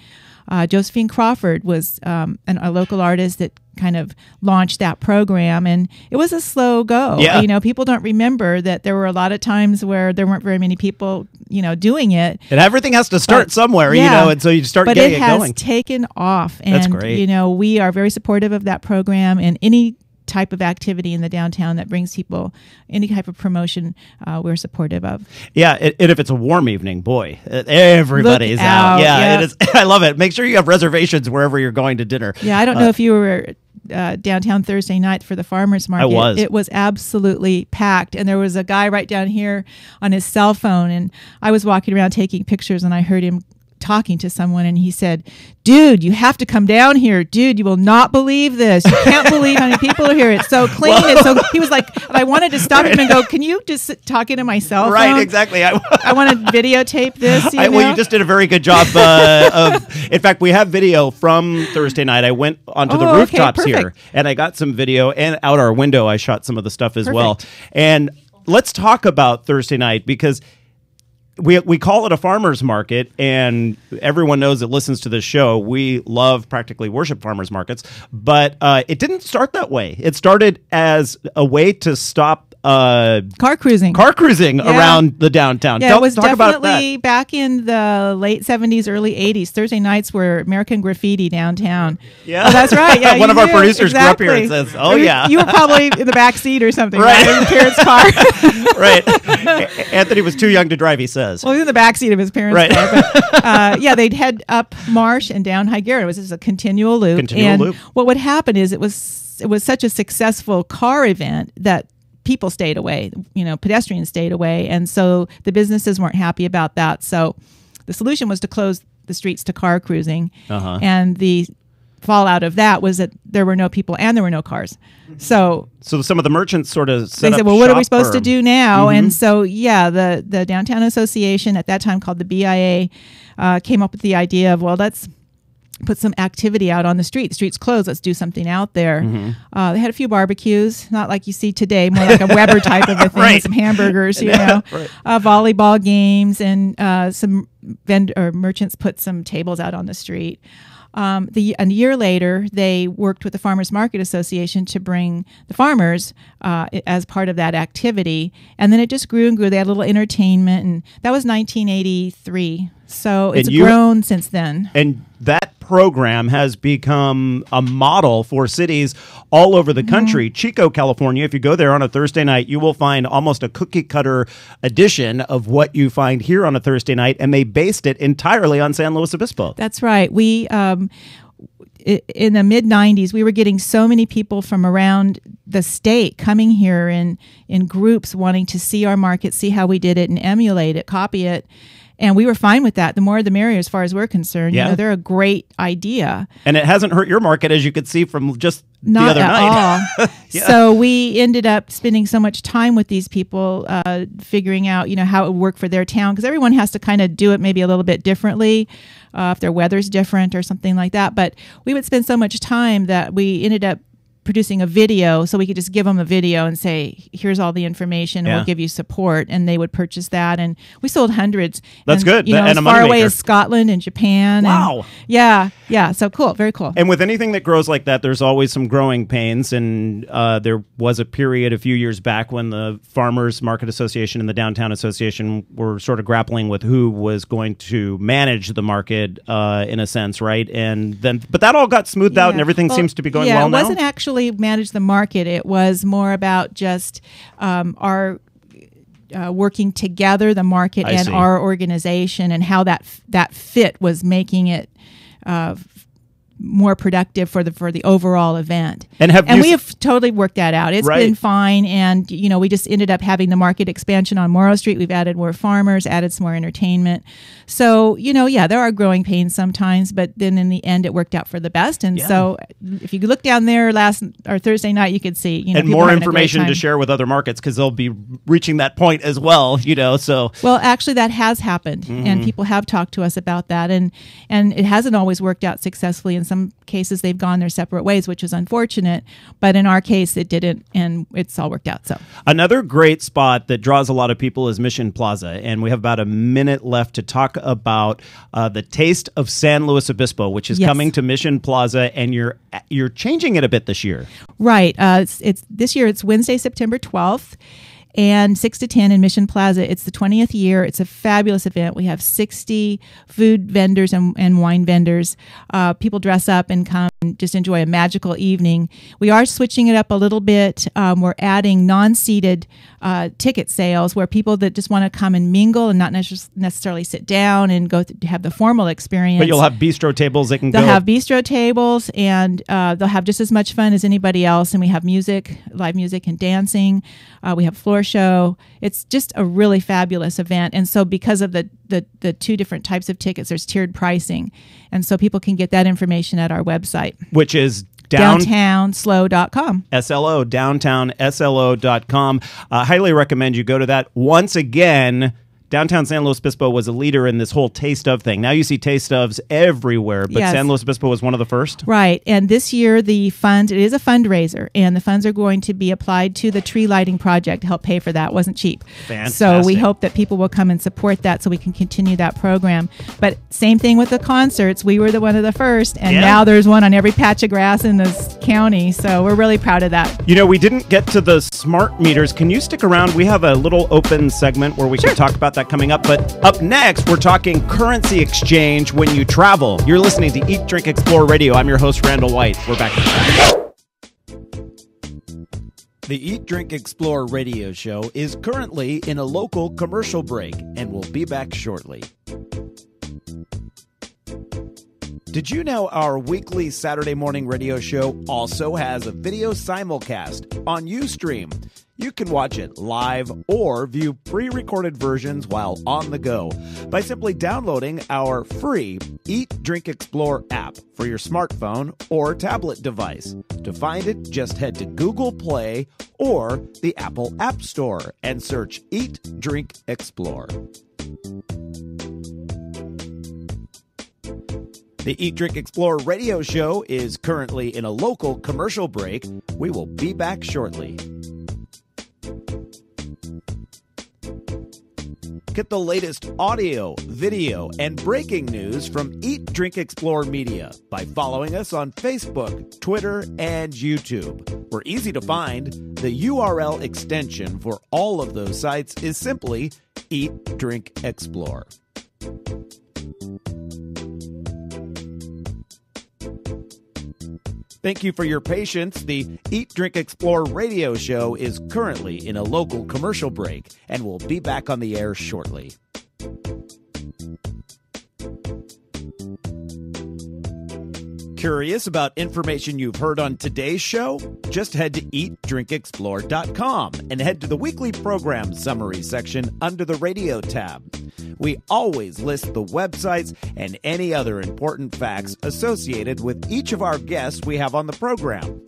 Uh, Josephine Crawford was um, an, a local artist that kind of launched that program, and it was a slow go. Yeah. You know, people don't remember that there were a lot of times where there weren't very many people, you know, doing it. And everything has to start But- somewhere, you know, and so you start but getting it it, has taken off and you know we are very supportive of that program and any type of activity in the downtown that brings people any type of promotion uh, we're supportive of Yeah, and if it's a warm evening, boy, uh, everybody's out. out, Yeah, yeah. it is. I love it. Make sure you have reservations wherever you're going to dinner. yeah i don't know if you were uh, downtown thursday night for the farmers market was. it was absolutely packed and there was a guy right down here on his cell phone and i was walking around taking pictures and i heard him talking to someone and he said dude you have to come down here dude you will not believe this you can't believe how many people are here it's so clean and so he was like i wanted to stop him and go can you just talk talking to my cell phone Right, exactly. I, i want to videotape this you I, well, you just did a very good job. Uh, of, in fact, we have video from Thursday night. I went onto the Oh, okay, rooftops here, and I got some video, and out our window, I shot some of the stuff as well. And let's talk about Thursday night because we we call it a farmers market, and everyone knows that listens to this show. We love practically worship farmers markets, but uh, it didn't start that way. It started as a way to stop uh, car cruising car cruising Yeah. around the downtown. Yeah, Tell- it was talk about definitely back in the late seventies, early eighties. Thursday nights were American graffiti downtown. Yeah. oh, that's right. Yeah, One of our knew. producers grew up here and says, "Oh, You- yeah." you were probably in the back seat or something, Right. right? In your parents' car. right. Anthony was too young to drive, he says. well, he was in the back seat of his parents' Right. car. But, uh, yeah, they'd head up Marsh and down Higuera. It was just a continual loop. Continual and loop. what would happen is it was it was such a successful car event that people stayed away. You know, pedestrians stayed away, and so the businesses weren't happy about that. So the solution was to close the streets to car cruising, Uh-huh. and the fallout of that was that there were no people and there were no cars. So So some of the merchants sort of they said, "Well, what are we supposed to do now?" Mm-hmm. And so, yeah, the the downtown association at that time called the BIA uh, came up with the idea of, well, let's put some activity out on the street. The street's closed. Let's do something out there. Mm-hmm. Uh, they had a few barbecues, not like you see today, more like a Weber type of a thing, Right. with some hamburgers, you know, uh, volleyball games, and uh, some vend- or merchants put some tables out on the street. Um, the a year later, they worked with the Farmers Market Association to bring the farmers uh, as part of that activity, and then it just grew and grew. They had a little entertainment, and that was 1983. So it's you- grown since then. and that program has become a model for cities all over the country. Mm-hmm. Chico, California, if you go there on a Thursday night, you will find almost a cookie cutter edition of what you find here on a Thursday night, and they based it entirely on San Luis Obispo. That's right. We um, in the mid '90s, we were getting so many people from around the state coming here in in groups, wanting to see our market, see how we did it, and emulate it, copy it. And we were fine with that. The more, the merrier, as far as we're concerned. Yeah. You know, they're a great idea. And it hasn't hurt your market, as you could see from just Not the other at night. all. So we ended up spending so much time with these people, uh, figuring out, you know, how it would work for their town, because everyone has to kind of do it maybe a little bit differently, uh, if their weather's different or something like that. But we would spend so much time that we ended up producing a video so we could just give them a video and say here's all the information and Yeah. we'll give you support and they would purchase that and we sold hundreds That's and, good. you know And as far away as scotland and japan Wow. and yeah yeah so cool very cool And with anything that grows like that, there's always some growing pains. And uh, there was a period a few years back when the Farmers Market Association and the Downtown Association were sort of grappling with who was going to manage the market, uh, in a sense, right? And then, but that all got smoothed out, and everything Well, seems to be going yeah, well it now. wasn't actually manage the market. It was more about just um, our uh, working together, the market I and see. our organization, and how that f- that fit was making it. Uh, more productive for the for the overall event, And have and you we have totally worked that out. It's Right. been fine, and you know we just ended up having the market expansion on Morro Street. We've added more farmers, added some more entertainment. So you know, yeah, there are growing pains sometimes, but then in the end, it worked out for the best. And so, if you look down there last or Thursday night, you could see you know and more having a great information to share with other markets because they'll be reaching that point as well, you know. So Well, actually, that has happened, Mm-hmm. and people have talked to us about that, and and it hasn't always worked out successfully. In some cases, they've gone their separate ways, which is unfortunate. But in our case, it didn't, and it's all worked out. So Another great spot that draws a lot of people is Mission Plaza, and we have about a minute left to talk about uh, the Taste of San Luis Obispo, which is Yes. coming to Mission Plaza, and you're you're changing it a bit this year. Right. Uh, it's, it's this year. It's Wednesday, September twelfth, and six to ten in Mission Plaza. It's the twentieth year. It's a fabulous event. We have sixty food vendors and, and wine vendors. Uh, people dress up and come and just enjoy a magical evening. We are switching it up a little bit. Um, we're adding non-seated uh, ticket sales where people that just want to come and mingle and not necess- necessarily sit down and go have the formal experience. But you'll have bistro tables that can They'll go. have bistro tables and uh, they'll have just as much fun as anybody else. And we have music, live music, and dancing. Uh, we have floor show. It's just a really fabulous event. And so, because of the, the the two different types of tickets, there's tiered pricing, and so people can get that information at our website which is down downtownslo.com. SLO, downtownslo.com. Uh, highly recommend you go to that. Once again, downtown San Luis Obispo was a leader in this whole taste of thing. Now you see taste ofs everywhere, but Yes. San Luis Obispo was one of the first. Right. And this year, the fund, it is a fundraiser, and the funds are going to be applied to the tree lighting project to help pay for that. It wasn't cheap. So we hope that people will come and support that so we can continue that program. But same thing with the concerts. We were the one of the first, and Yeah. now there's one on every patch of grass in this county. So we're really proud of that. You know, we didn't get to the smart meters. Can you stick around? We have a little open segment where we can talk about that coming up. But up next, we're talking currency exchange when you travel. You're listening to Eat, Drink, Explore Radio. I'm your host, Randall White. We're back. The Eat, Drink, Explore radio show is currently in a local commercial break and will be back shortly. Did you know our weekly Saturday morning radio show also has a video simulcast on Ustream? You can watch it live or view pre recorded versions while on the go by simply downloading our free Eat Drink Explore app for your smartphone or tablet device. To find it, just head to Google Play or the Apple App Store and search Eat Drink Explore. The Eat Drink Explore radio show is currently in a local commercial break. We will be back shortly. Get the latest audio, video, and breaking news from Eat Drink Explore Media by following us on Facebook, Twitter, and YouTube. We're easy to find. The URL extension for all of those sites is simply Eat Drink Explore. Thank you for your patience. The Eat, Drink, Explore radio show is currently in a local commercial break and will be back on the air shortly. Curious about information you've heard on today's show? Just head to eatdrinkexplore.com and head to the weekly program summary section under the radio tab. We always list the websites and any other important facts associated with each of our guests we have on the program.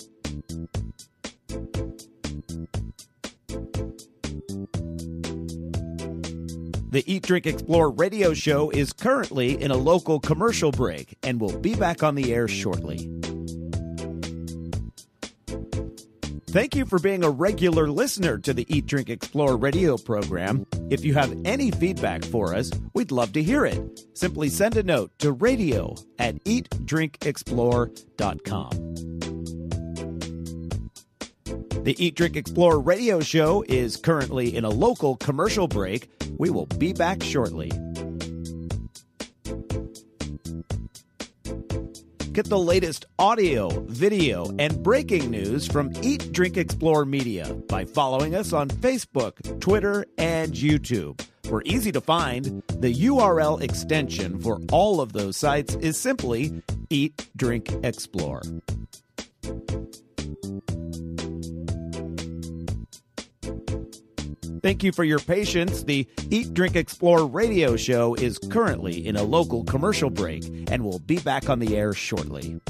The Eat Drink Explore radio show is currently in a local commercial break and will be back on the air shortly. Thank you for being a regular listener to the Eat Drink Explore radio program. If you have any feedback for us, we'd love to hear it. Simply send a note to radio at eatdrinkexplore.com. The Eat Drink Explore radio show is currently in a local commercial break. We will be back shortly. Get the latest audio, video, and breaking news from Eat Drink Explore Media by following us on Facebook, Twitter, and YouTube. We're easy to find. The URL extension for all of those sites is simply Eat Drink Explore. Thank you for your patience. The Eat, Drink, Explore radio show is currently in a local commercial break and will be back on the air shortly.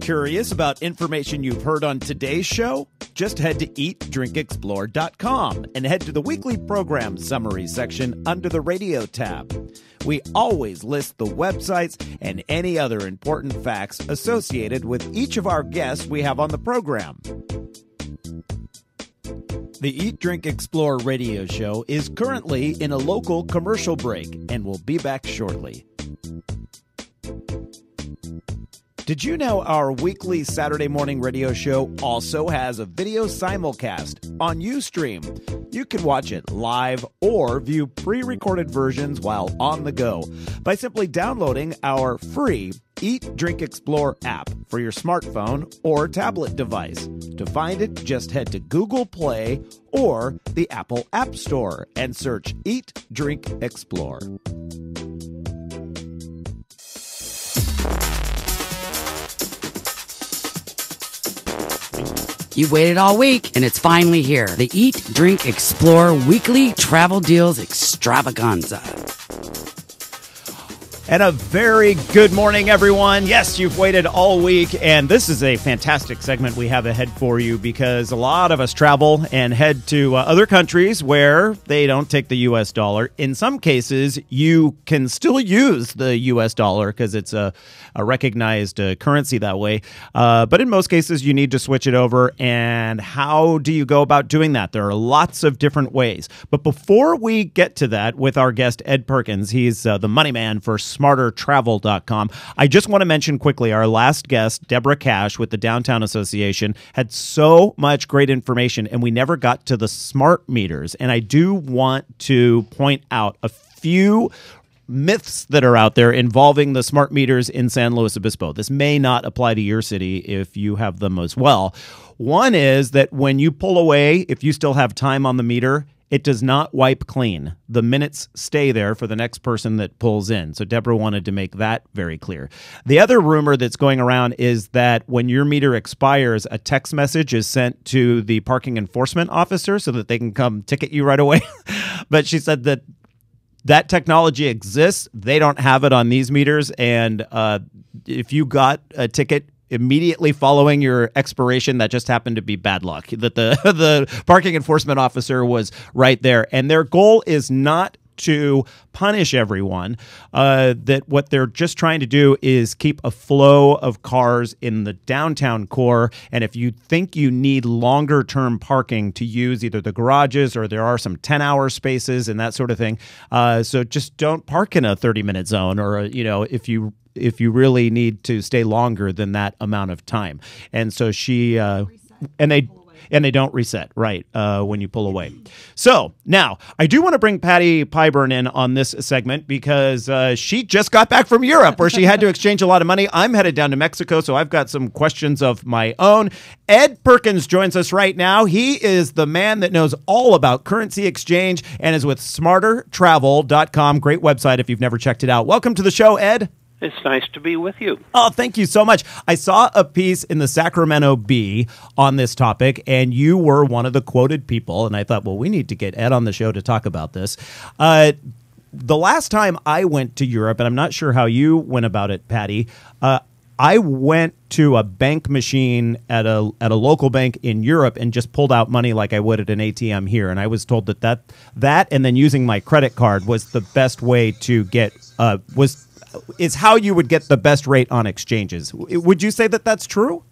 Curious about information you've heard on today's show? Just head to eatdrinkexplore.com and head to the weekly program summary section under the radio tab. We always list the websites and any other important facts associated with each of our guests we have on the program. The Eat, Drink, Explore radio show is currently in a local commercial break and will be back shortly. Did you know our weekly Saturday morning radio show also has a video simulcast on Ustream? You can watch it live or view pre recorded versions while on the go by simply downloading our free Eat, Drink, Explore app for your smartphone or tablet device. To find it, just head to Google Play or the Apple App Store and search Eat, Drink, Explore. You've waited all week and it's finally here. The Eat, Drink, Explore Weekly Travel Deals Extravaganza. And a very good morning, everyone. Yes, you've waited all week, and this is a fantastic segment we have ahead for you because a lot of us travel and head to uh, other countries where they don't take the US dollar. In some cases, you can still use the US dollar because it's a, a recognized uh, currency that way. Uh, but in most cases, you need to switch it over. And how do you go about doing that? There are lots of different ways. But before we get to that with our guest, Ed Perkins, he's uh, the money man for smartertravel.com. I just want to mention quickly our last guest, Deborah Cash with the Downtown Association, had so much great information, and we never got to the smart meters. And I do want to point out a few myths that are out there involving the smart meters in San Luis Obispo. This may not apply to your city if you have them as well. One is that when you pull away, if you still have time on the meter, it does not wipe clean. The minutes stay there for the next person that pulls in. So Deborah wanted to make that very clear. The other rumor that's going around is that when your meter expires, a text message is sent to the parking enforcement officer so that they can come ticket you right away. but she said that that technology exists. They don't have it on these meters, and uh, if you got a ticket immediately following your expiration that just happened to be bad luck that the the parking enforcement officer was right there. And their goal is not to punish everyone. Uh, that what they're just trying to do is keep a flow of cars in the downtown core. And if you think you need longer term parking to use either the garages or there are some 10 hour spaces and that sort of thing uh, so just don't park in a 30 minute zone or you know if you if you really need to stay longer than that amount of time. And so she uh, and they and they don't reset right uh, when you pull away. So now I do want to bring Patty Pyburn in on this segment because uh, she just got back from Europe where she had to exchange a lot of money. I'm headed down to Mexico, so I've got some questions of my own. Ed Perkins joins us right now. He is the man that knows all about currency exchange and is with smartertravel.com. Great website if you've never checked it out. Welcome to the show, Ed. It's nice to be with you. Oh, thank you so much. I saw a piece in the Sacramento Bee on this topic, and you were one of the quoted people. And I thought, well, we need to get Ed on the show to talk about this. Uh, the last time I went to Europe, and I'm not sure how you went about it, Patty. Uh, I went to a bank machine at a at a local bank in Europe and just pulled out money like I would at an ATM here, and I was told that that that and then using my credit card was the best way to get uh, was is how you would get the best rate on exchanges. Would you say that that's true?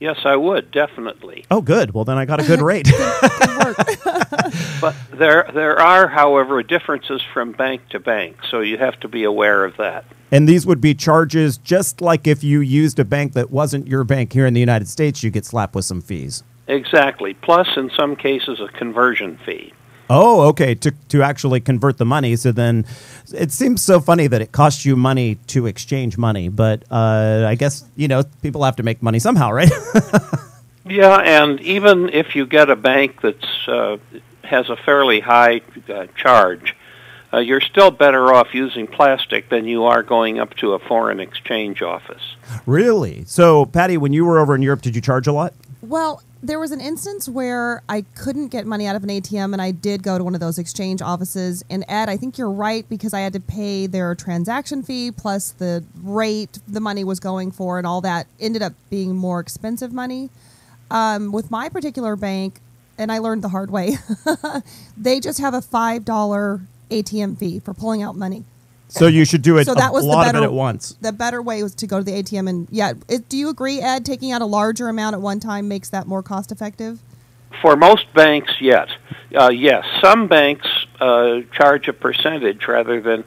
Yes, I would definitely. Oh, good. Well, then I got a good rate. but there, there are, however, differences from bank to bank, so you have to be aware of that. And these would be charges just like if you used a bank that wasn't your bank here in the United States, you get slapped with some fees. Exactly. Plus, in some cases, a conversion fee. Oh, okay. To to actually convert the money. So then, it seems so funny that it costs you money to exchange money. But uh, I guess you know people have to make money somehow, right? yeah, and even if you get a bank that's uh, has a fairly high uh, charge, uh, you're still better off using plastic than you are going up to a foreign exchange office. Really? So, Patty, when you were over in Europe, did you charge a lot? Well, there was an instance where I couldn't get money out of an ATM, and I did go to one of those exchange offices. And Ed, I think you're right because I had to pay their transaction fee plus the rate the money was going for, and all that ended up being more expensive money. Um, with my particular bank, and I learned the hard way, they just have a five dollar ATM fee for pulling out money. So you should do it so that was a lot better, of it at once. The better way was to go to the ATM and yeah. It, do you agree, Ed? Taking out a larger amount at one time makes that more cost effective. For most banks, yes. Uh, yes, some banks uh, charge a percentage rather than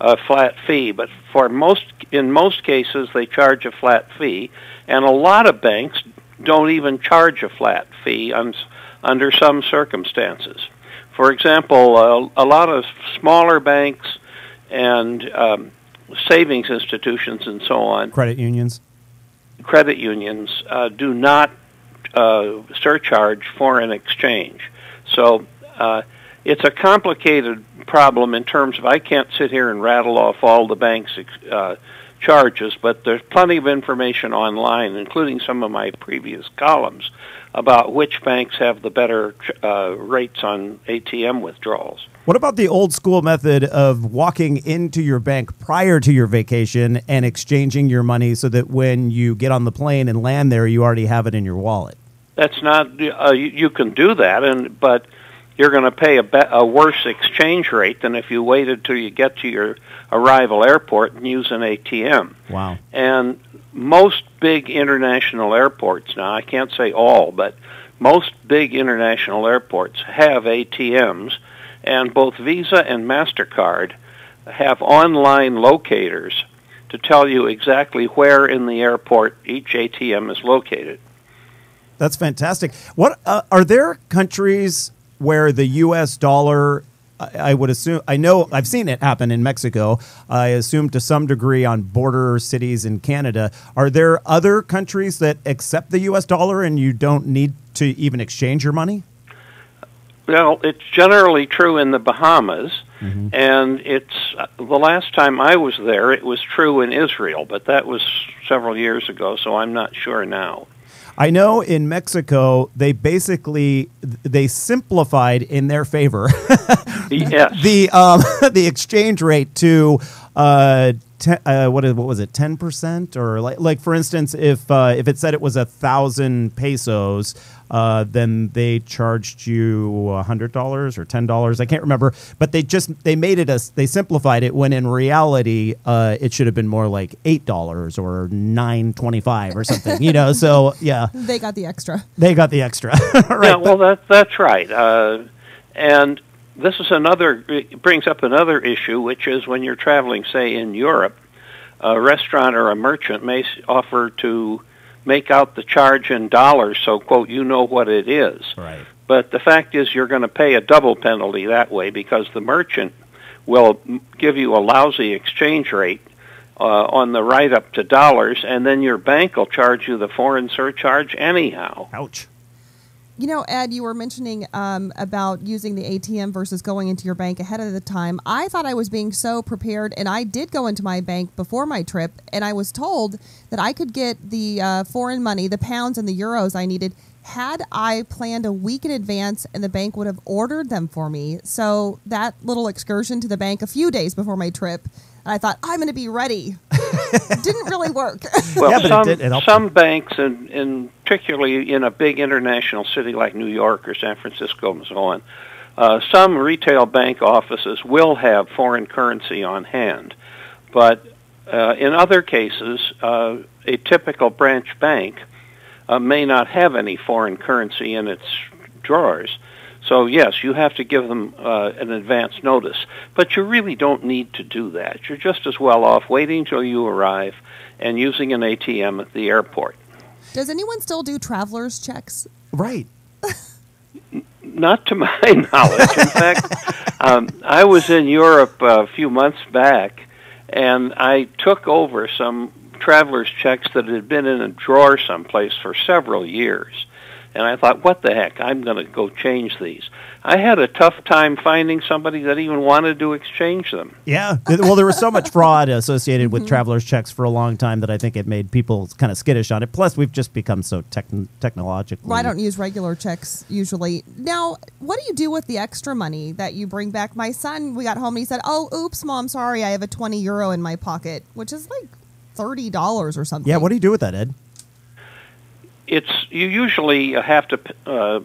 a flat fee, but for most, in most cases, they charge a flat fee, and a lot of banks don't even charge a flat fee un- under some circumstances. For example, uh, a lot of smaller banks and um, savings institutions and so on. Credit unions. Credit unions uh, do not uh, surcharge foreign exchange. So uh, it's a complicated problem in terms of I can't sit here and rattle off all the bank's uh, charges, but there's plenty of information online, including some of my previous columns, about which banks have the better uh, rates on ATM withdrawals. What about the old school method of walking into your bank prior to your vacation and exchanging your money so that when you get on the plane and land there, you already have it in your wallet? That's not. Uh, you, you, can do that, and but you're going to pay a, be- a worse exchange rate than if you waited till you get to your arrival airport and use an ATM. Wow. And most big international airports now, I can't say all, but most big international airports have ATMs and both Visa and MasterCard have online locators to tell you exactly where in the airport each ATM is located. That's fantastic. What uh, are there countries where the U.S. dollar? I, I would assume. I know I've seen it happen in Mexico. I assume to some degree on border cities in Canada. Are there other countries that accept the U.S. dollar and you don't need to even exchange your money? Well, it's generally true in the Bahamas, and it's uh, the last time I was there. It was true in Israel, but that was several years ago, so I'm not sure now. I know in Mexico they basically they simplified in their favor Yes. the um, the exchange rate to uh, uh, what is, what was it ten percent or like like for instance if uh, if it said it was a thousand pesos. Uh, then they charged you a hundred dollars or ten dollars. I can't remember, but they just they made it as they simplified it when in reality uh, it should have been more like eight dollars or nine twenty five or something. You know, so yeah, They got the extra. they got the extra. right, yeah, well, that that's right. Uh, and this is another it brings up another issue, which is when you're traveling, say in Europe, a restaurant or a merchant may offer to make out the charge in dollars, so quote, you know what it is. right. But the fact is, you're going to pay a double penalty that way because the merchant will give you a lousy exchange rate uh, on the write up to dollars, and then your bank will charge you the foreign surcharge anyhow. Ouch. You know, Ed, you were mentioning um, about using the ATM versus going into your bank ahead of the time. I thought I was being so prepared, and I did go into my bank before my trip, and I was told that I could get the uh, foreign money, the pounds and the euros I needed, had I planned a week in advance, and the bank would have ordered them for me. So that little excursion to the bank a few days before my trip, and I thought I'm going to be ready. Didn't really work. Well, Yeah, but it some, did- it some banks, and in, in particularly in a big international city like New York or San Francisco and so on, uh, some retail bank offices will have foreign currency on hand. But uh, in other cases, uh, a typical branch bank uh, may not have any foreign currency in its drawers. So yes, you have to give them uh, an advance notice, but you really don't need to do that. You're just as well off waiting till you arrive and using an ATM at the airport. Does anyone still do traveler's checks? Right. Not to my knowledge. In fact, um, I was in Europe a few months back, and I took over some traveler's checks that had been in a drawer someplace for several years. And I thought, what the heck? I'm going to go change these. I had a tough time finding somebody that even wanted to exchange them. Yeah. Well, there was so much fraud associated with mm-hmm. travelers' checks for a long time that I think it made people kind of skittish on it. Plus, we've just become so techn technologically. Well, I don't use regular checks usually. Now, what do you do with the extra money that you bring back? My son, we got home and he said, "Oh, oops, mom, sorry, I have a twenty euro in my pocket," which is like thirty dollars or something. Yeah. What do you do with that, Ed? It's you usually have to uh,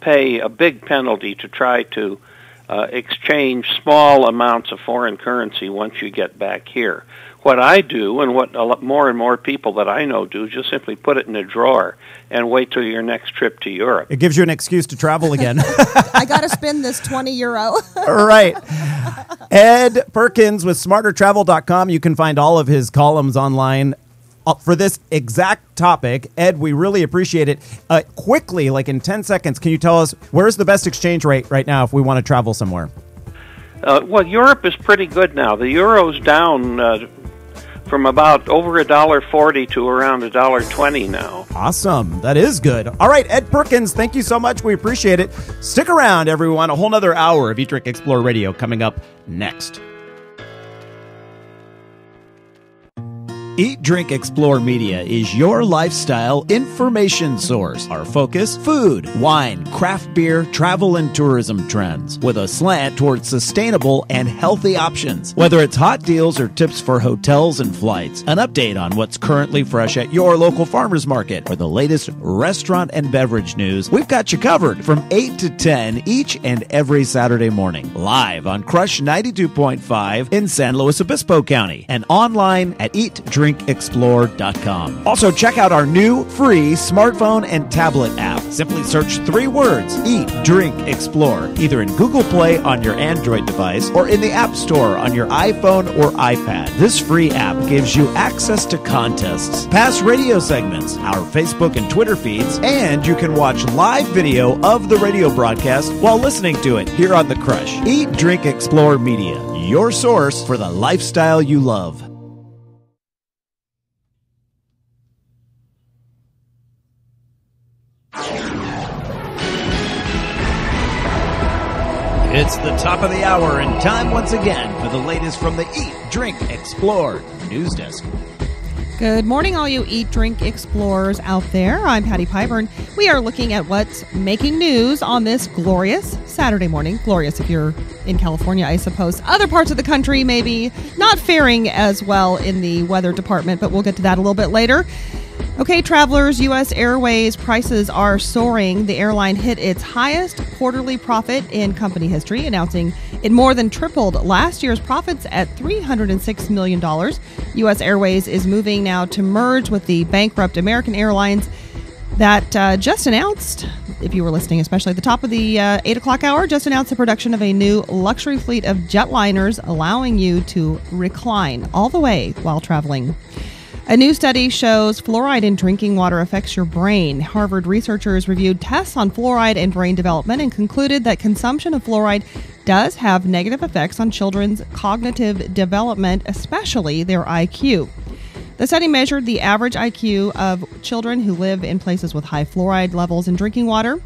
pay a big penalty to try to uh, exchange small amounts of foreign currency once you get back here. What I do, and what a lot more and more people that I know do, just simply put it in a drawer and wait till your next trip to Europe. It gives you an excuse to travel again. I got to spend this twenty euro. right. Ed Perkins with smartertravel.com. You can find all of his columns online. Uh, For this exact topic, Ed, we really appreciate it. Uh, quickly, like in 10 seconds, can you tell us where's the best exchange rate right now if we want to travel somewhere? Uh, well, Europe is pretty good now. The euro's down uh, from about over a dollar forty to around a dollar twenty now. Awesome. That is good. All right, Ed Perkins, thank you so much. We appreciate it. Stick around, everyone. A whole nother hour of Eat Drink Explore Radio coming up next. Eat, Drink, Explore Media is your lifestyle information source. Our focus food, wine, craft beer, travel, and tourism trends with a slant towards sustainable and healthy options. Whether it's hot deals or tips for hotels and flights, an update on what's currently fresh at your local farmers market, or the latest restaurant and beverage news, we've got you covered from 8 to 10 each and every Saturday morning. Live on Crush 92.5 in San Luis Obispo County and online at eatdrinkexplore.com. Also, check out our new free smartphone and tablet app. Simply search three words Eat, Drink, Explore, either in Google Play on your Android device or in the App Store on your iPhone or iPad. This free app gives you access to contests, past radio segments, our Facebook and Twitter feeds, and you can watch live video of the radio broadcast while listening to it here on The Crush. Eat, Drink, Explore Media, your source for the lifestyle you love. It's the top of the hour and time once again for the latest from the Eat, Drink, Explore news desk. Good morning, all you eat, drink explorers out there. I'm Patty Pyburn. We are looking at what's making news on this glorious Saturday morning. Glorious if you're in California, I suppose. Other parts of the country maybe not faring as well in the weather department, but we'll get to that a little bit later. Okay, travelers, U.S. Airways prices are soaring. The airline hit its highest quarterly profit in company history, announcing it more than tripled last year's profits at $306 million. U.S. Airways is moving now to merge with the bankrupt American Airlines that uh, just announced, if you were listening, especially at the top of the uh, 8 o'clock hour, just announced the production of a new luxury fleet of jetliners, allowing you to recline all the way while traveling. A new study shows fluoride in drinking water affects your brain. Harvard researchers reviewed tests on fluoride and brain development and concluded that consumption of fluoride does have negative effects on children's cognitive development, especially their IQ. The study measured the average IQ of children who live in places with high fluoride levels in drinking water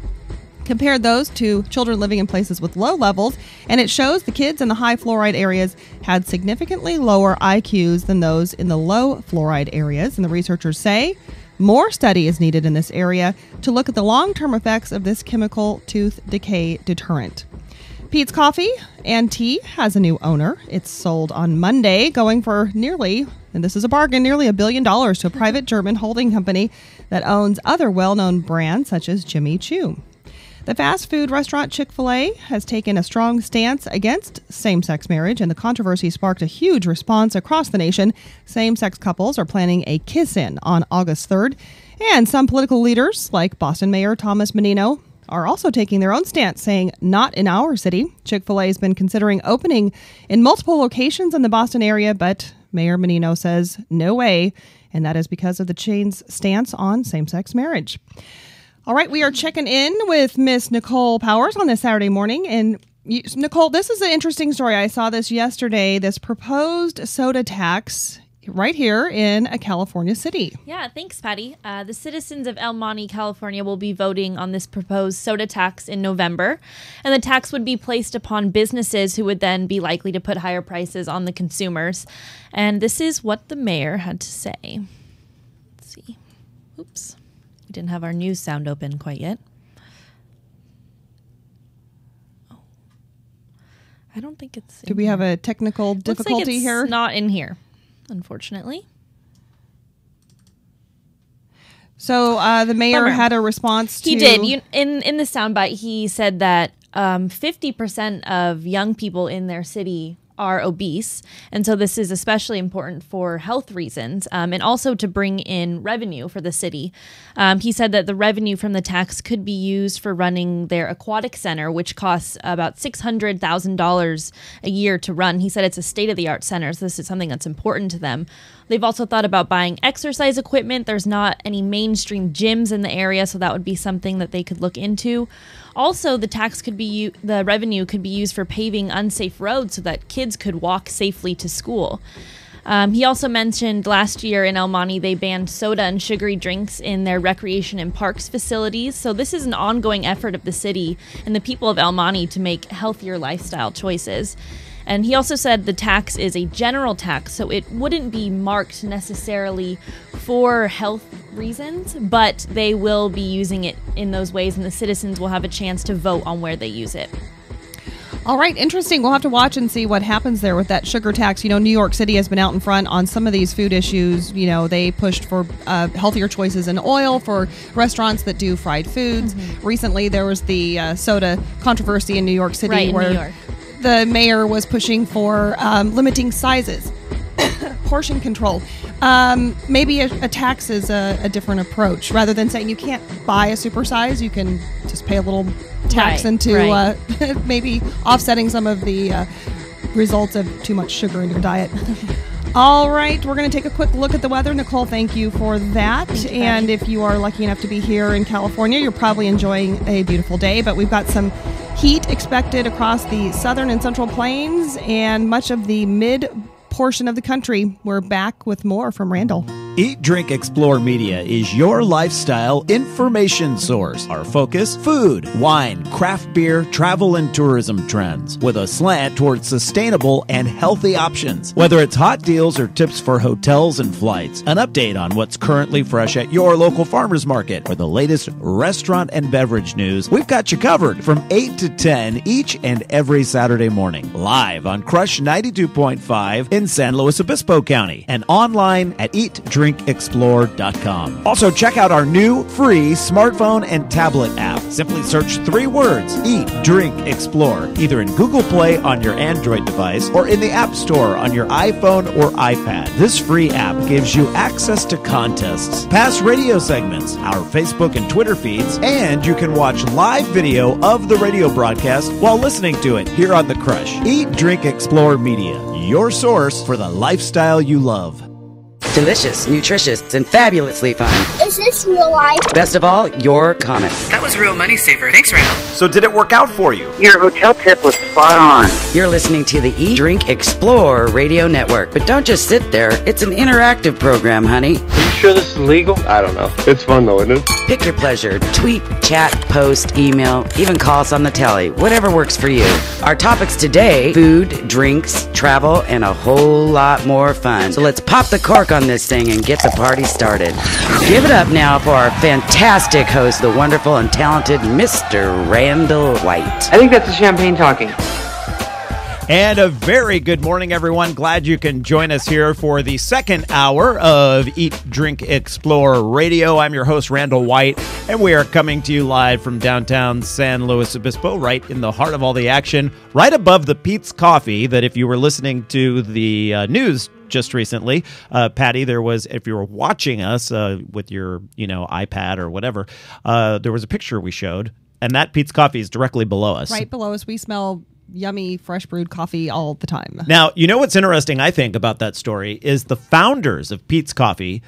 compared those to children living in places with low levels, and it shows the kids in the high fluoride areas had significantly lower IQs than those in the low fluoride areas. And the researchers say more study is needed in this area to look at the long term effects of this chemical tooth decay deterrent. Peet's Coffee and Tea has a new owner. It's sold on Monday, going for nearly, and this is a bargain, nearly a billion dollars to a private German holding company that owns other well known brands such as Jimmy Choo. The fast food restaurant Chick fil A has taken a strong stance against same sex marriage, and the controversy sparked a huge response across the nation. Same sex couples are planning a kiss in on August 3rd, and some political leaders, like Boston Mayor Thomas Menino, are also taking their own stance, saying, Not in our city. Chick fil A has been considering opening in multiple locations in the Boston area, but Mayor Menino says, No way. And that is because of the chain's stance on same sex marriage. All right, we are checking in with Miss Nicole Powers on this Saturday morning. And you, Nicole, this is an interesting story. I saw this yesterday. This proposed soda tax right here in a California city. Yeah, thanks, Patty. Uh, the citizens of El Monte, California will be voting on this proposed soda tax in November. And the tax would be placed upon businesses who would then be likely to put higher prices on the consumers. And this is what the mayor had to say. Let's see. Oops. We didn't have our news sound open quite yet. Oh. I don't think it's. Do we have a technical difficulty Looks like it's here? Not in here, unfortunately. So uh, the mayor Bummer. had a response to. He did. You, in in the soundbite, he said that um, fifty percent of young people in their city are obese, and so this is especially important for health reasons, um, and also to bring in revenue for the city. Um, he said that the revenue from the tax could be used for running their aquatic center, which costs about six hundred thousand dollars a year to run. He said it's a state of the art center, so this is something that's important to them. They've also thought about buying exercise equipment. There's not any mainstream gyms in the area, so that would be something that they could look into. Also, the tax could be u- the revenue could be used for paving unsafe roads so that kids could walk safely to school. Um, he also mentioned last year in El Monte they banned soda and sugary drinks in their recreation and parks facilities. So this is an ongoing effort of the city and the people of El Monte to make healthier lifestyle choices. And he also said the tax is a general tax, so it wouldn't be marked necessarily for health reasons, but they will be using it in those ways, and the citizens will have a chance to vote on where they use it. All right, interesting. We'll have to watch and see what happens there with that sugar tax. You know, New York City has been out in front on some of these food issues. You know, they pushed for uh, healthier choices in oil for restaurants that do fried foods. Mm-hmm. Recently, there was the uh, soda controversy in New York City Right, where New York. The mayor was pushing for um, limiting sizes, portion control. Um, maybe a, a tax is a, a different approach. Rather than saying you can't buy a supersize, you can just pay a little tax Right, into right. uh, maybe offsetting some of the uh, results of too much sugar in your diet. All right, we're going to take a quick look at the weather. Nicole, thank you for that. and if you are lucky enough to be here in California, you're probably enjoying a beautiful day, but we've got some heat expected across the southern and central plains and much of the mid portion of the country. We're back with more from Randall. Eat, Drink, Explore Media is your lifestyle information source. Our focus food, wine, craft beer, travel, and tourism trends, with a slant towards sustainable and healthy options. Whether it's hot deals or tips for hotels and flights, an update on what's currently fresh at your local farmers market, or the latest restaurant and beverage news, we've got you covered from 8 to 10 each and every Saturday morning. Live on Crush 92.5 in San Luis Obispo County and online at eatdrinkexplore.com. Also, check out our new free smartphone and tablet app. Simply search three words Eat, Drink, Explore, either in Google Play on your Android device or in the App Store on your iPhone or iPad. This free app gives you access to contests, past radio segments, our Facebook and Twitter feeds, and you can watch live video of the radio broadcast while listening to it here on The Crush. Eat, Drink, Explore Media, your source for the lifestyle you love. Delicious, nutritious, and fabulously fun. Is this real life? Best of all, your comments. That was real money saver. Thanks, Randall. So, did it work out for you? Your hotel tip was spot on. You're listening to the Eat, Drink, Explore Radio Network. But don't just sit there. It's an interactive program, honey. Are you sure this is legal? I don't know. It's fun though, isn't it? Pick your pleasure. Tweet, chat, post, email, even call us on the telly. Whatever works for you. Our topics today food, drinks, travel, and a whole lot more fun. So let's pop the cork on this thing and get the party started. Give it up now for our fantastic host, the wonderful and talented Mr. Randall White. I think that's the champagne talking. And a very good morning, everyone. Glad you can join us here for the second hour of Eat, Drink, Explore Radio. I'm your host, Randall White, and we are coming to you live from downtown San Luis Obispo, right in the heart of all the action, right above the Peet's Coffee. That if you were listening to the uh, news just recently, uh, Patty, there was if you were watching us uh, with your you know iPad or whatever, uh, there was a picture we showed, and that Peet's Coffee is directly below us. Right below us, we smell yummy, fresh brewed coffee all the time. Now, you know what's interesting, I think, about that story is the founders of Peet's Coffee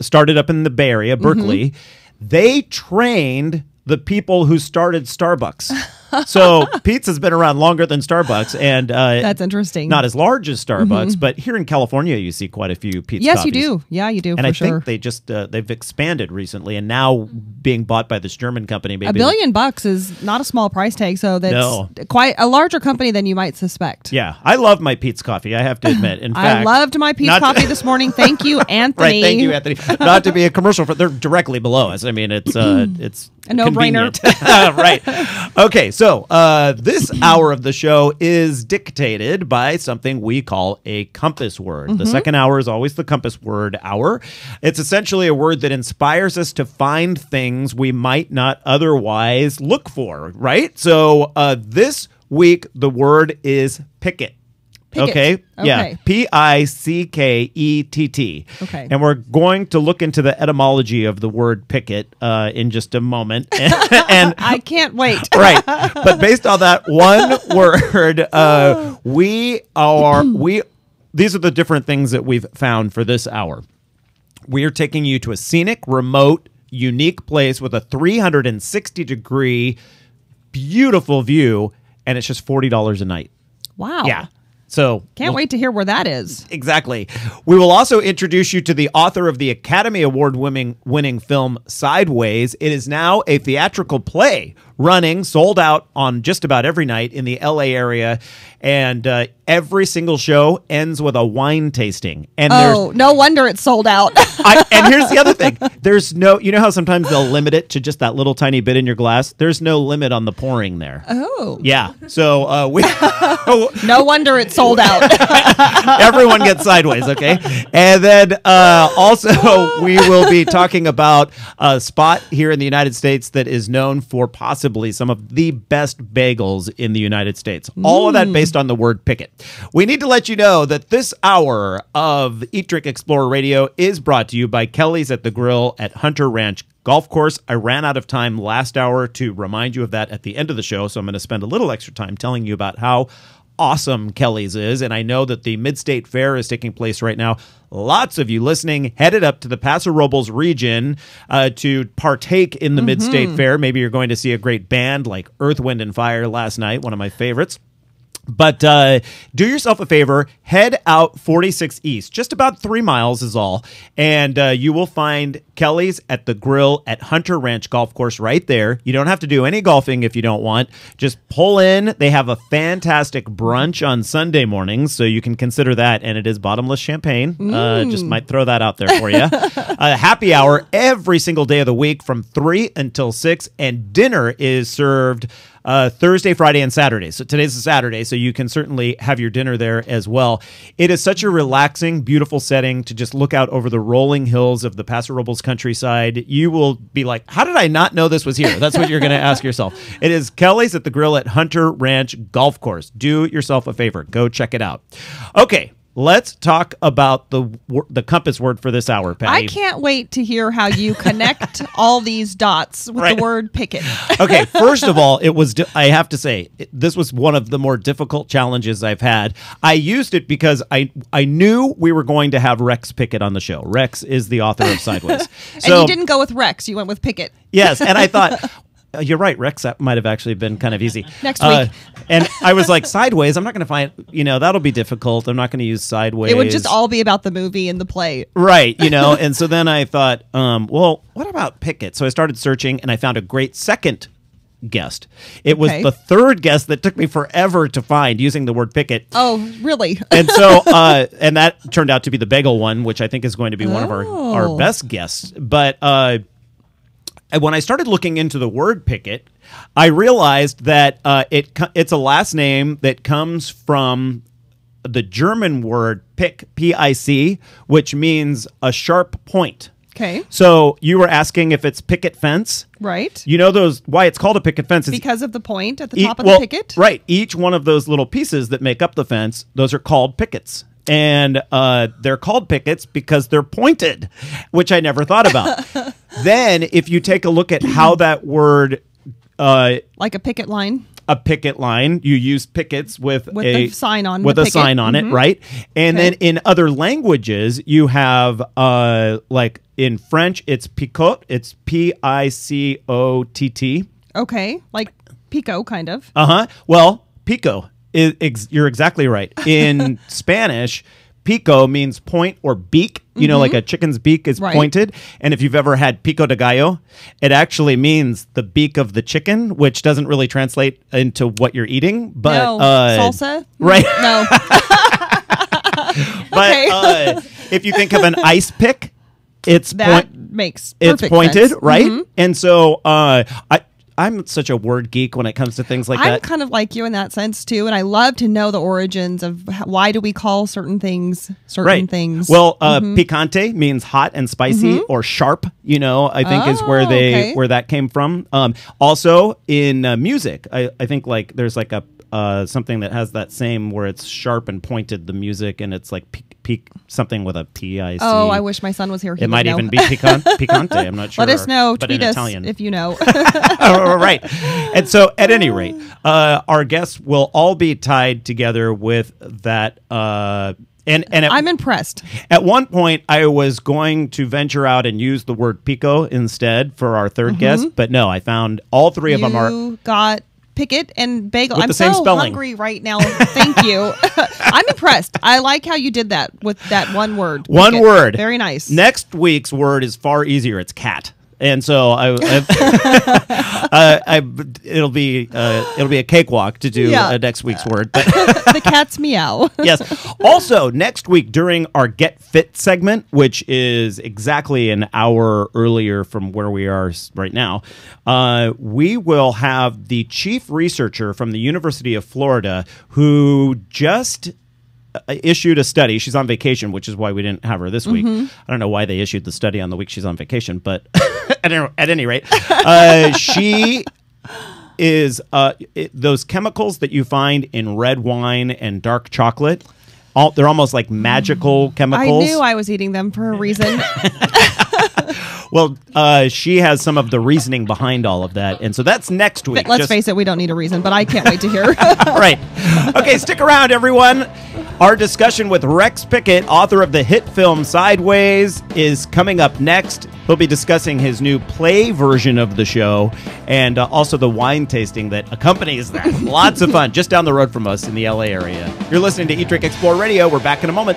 started up in the Bay Area, Berkeley. They trained the people who started Starbucks. so has been around longer than Starbucks, and uh, That's interesting. not as large as Starbucks, but here in California, you see quite a few Peet's. yes, you do. Yeah, you do And I sure. think they just uh, they've expanded recently, and now being bought by this German company. Maybe a billion bucks is not a small price tag, so that's No. quite a larger company than you might suspect. Yeah, I love my Peet's coffee. I have to admit. In fact, I loved my to- coffee this morning. Thank you, Anthony. Right, thank you, Anthony. Not to be a commercial for they're directly below us. I mean, it's uh, it's A no-brainer. right. Okay, so uh, this hour of the show is dictated by something we call a compass word. The second hour is always the compass word hour. It's essentially a word that inspires us to find things we might not otherwise look for. Right. So uh, this week the word is picket. Picket. Okay. Yeah. P I C K E T T. Okay. And we're going to look into the etymology of the word picket uh, in just a moment. and I can't wait. right, but based on that one word, uh, we are we. These are the different things that we've found for this hour. We are taking you to a scenic, remote, unique place with a 360 degree, beautiful view, and it's just forty dollars a night. Wow. Yeah. So Can't we'll- wait to hear where that is. Exactly. We will also introduce you to the author of the Academy Award winning winning film Sideways. It is now a theatrical play running sold out on just about every night in the LA area and uh, every single show ends with a wine tasting. And Oh, no wonder it's sold out. I, and here's the other thing. There's no, you know how sometimes they'll limit it to just that little tiny bit in your glass? There's no limit on the pouring there. oh. Yeah. So uh, we, No wonder it's sold out. everyone gets sideways, okay? And then uh, also, we will be talking about a spot here in the United States that is known for possibly some of the best bagels in the United States. All of that mm. based on the word picket. We need to let you know that this hour of Eat, Drink, Explore Radio is brought to you by Kelly's at the Grill at Hunter Ranch Golf course. I ran out of time last hour to remind you of that at the end of the show, so I'm going to spend a little extra time telling you about how awesome Kelly's is. And I know that the Mid State Fair is taking place right now. Lots of you listening headed up to the Paso Robles region uh, to partake in the Mid State Fair. Maybe you're going to see a great band like Earth, Wind, and Fire last night, one of my favorites. But uh, do yourself a favor, head out 46 East, just about three miles is all, and uh, you will find Kelly's at the grill at Hunter Ranch Golf Course right there. You don't have to do any golfing if you don't want. Just pull in. They have a fantastic brunch on Sunday mornings, so you can consider that, and it is bottomless champagne. Uh, just might throw that out there for you. a happy hour every single day of the week from 3 until 6, and dinner is served uh, Thursday, Friday, and Saturday. So today's a Saturday, so you can certainly have your dinner there as well. It is such a relaxing, beautiful setting to just look out over the rolling hills of the Paso Robles countryside. You will be like, "How did I not know this was here?" That's what you're going to ask yourself. It is Kelly's at the Grill at Hunter Ranch Golf Course. Do yourself a favor, go check it out. Okay. Let's talk about the the compass word for this hour, Patty. I can't wait to hear how you connect all these dots with Right. the word picket. okay, first of all, it was I have to say this was one of the more difficult challenges I've had. I used it because I I knew we were going to have Rex Pickett on the show. Rex is the author of Sideways. and you didn't go with Rex, you went with Pickett. Yes, and I thought. Uh, You're right, Rex. That might have actually been kind of easy. Next Uh, week. and I was like, sideways. I'm not going to find. You know, that'll be difficult. I'm not going to use sideways. It would just all be about the movie and the play. Right, you know, and so then I thought, um, well, what about Pickett? So I started searching and I found a great second guest. It was Okay. the third guest that took me forever to find using the word Pickett. Oh, really? And so, uh, and that turned out to be the bagel one, which I think is going to be one of our, our Oh. best guests. But uh, when I started looking into the word picket, I realized that uh, it it's a last name that comes from the German word pick, P I C, which means a sharp point. Okay. So you were asking if it's picket fence. Right. You know those why it's called a picket fence is Because of the point at the E- top of well, the picket. Right. Each one of those little pieces that make up the fence, those are called pickets. And uh, they're called pickets because they're pointed, which I never thought about. then, if you take a look at how that word, uh, Like a picket line. a picket line, you use pickets with, With a sign on with a picket. sign on it, Mhm. right? And Okay. then in other languages, you have uh, like in French, it's picot. It's P I C O T T. Okay. Like Pico, kind of. Uh huh. Well, pico. Is, ex- you're exactly right. In Spanish, pico means point or beak. You know, like a chicken's beak is Mm-hmm. Right. pointed. And if you've ever had pico de gallo, it actually means the beak of the chicken, which doesn't really translate into what you're eating. But no. uh, Salsa? right? No. But Okay. uh, if you think of an ice pick, it's that point. makes It's perfect pointed, sense. right? Mhm. And so uh, I. I'm such a word geek when it comes to things like that. I'm kind of like you in that sense too, and I love to know the origins of why do we call certain things certain things. Well, uh, Mhm. picante means hot and spicy Mhm. or sharp. You know, I think is where Oh, they okay. where that came from. Um, also in uh, music, I, I think like there's like a uh, something that has that same where it's sharp and pointed. The music and it's like something with a P I C. oh, I wish my son was here. He It might know. even be picante. picante. I'm not sure. Let us know. but Tweet us Italian. if you know. oh, right. And so, at any rate, uh, our guests will all be tied together with that. Uh, and and at, I'm impressed. at one point, I was going to venture out and use the word pico instead for our 3rd guest, but no, I found all three of them are. Mm-hmm. You got picket and bagel. With I'm so spelling. hungry right now. Thank you. I'm impressed. I like how you did that with that one word. One word. Very nice. Next week's word is far easier. It's cat. And so I, I, uh, I it'll be uh, it'll be a cakewalk to do Yeah. uh, next week's word. But the cat's meow. yes. Also, next week during our Get Fit segment, which is exactly an hour earlier from where we are right now, uh, we will have the chief researcher from the University of Florida who just issued a study. She's on vacation, which is why we didn't have her this week. Mm-hmm. I don't know why they issued the study on the week she's on vacation, but at, any- at any rate, uh, she is uh, it, those chemicals that you find in red wine and dark chocolate. All, they're almost like magical chemicals. I knew I was eating them for a reason. well, uh, she has some of the reasoning behind all of that, and so that's next week. Let's Just- face it, we don't need a reason, but I can't wait to hear. right. Okay, stick around, everyone. Our discussion with Rex Pickett, author of the hit film Sideways, is coming up next. He'll be discussing his new play version of the show and uh, also the wine tasting that accompanies that. Lots of fun just down the road from us in the LA area. You're listening to Eat, Drink, Explore Radio. We're back in a moment.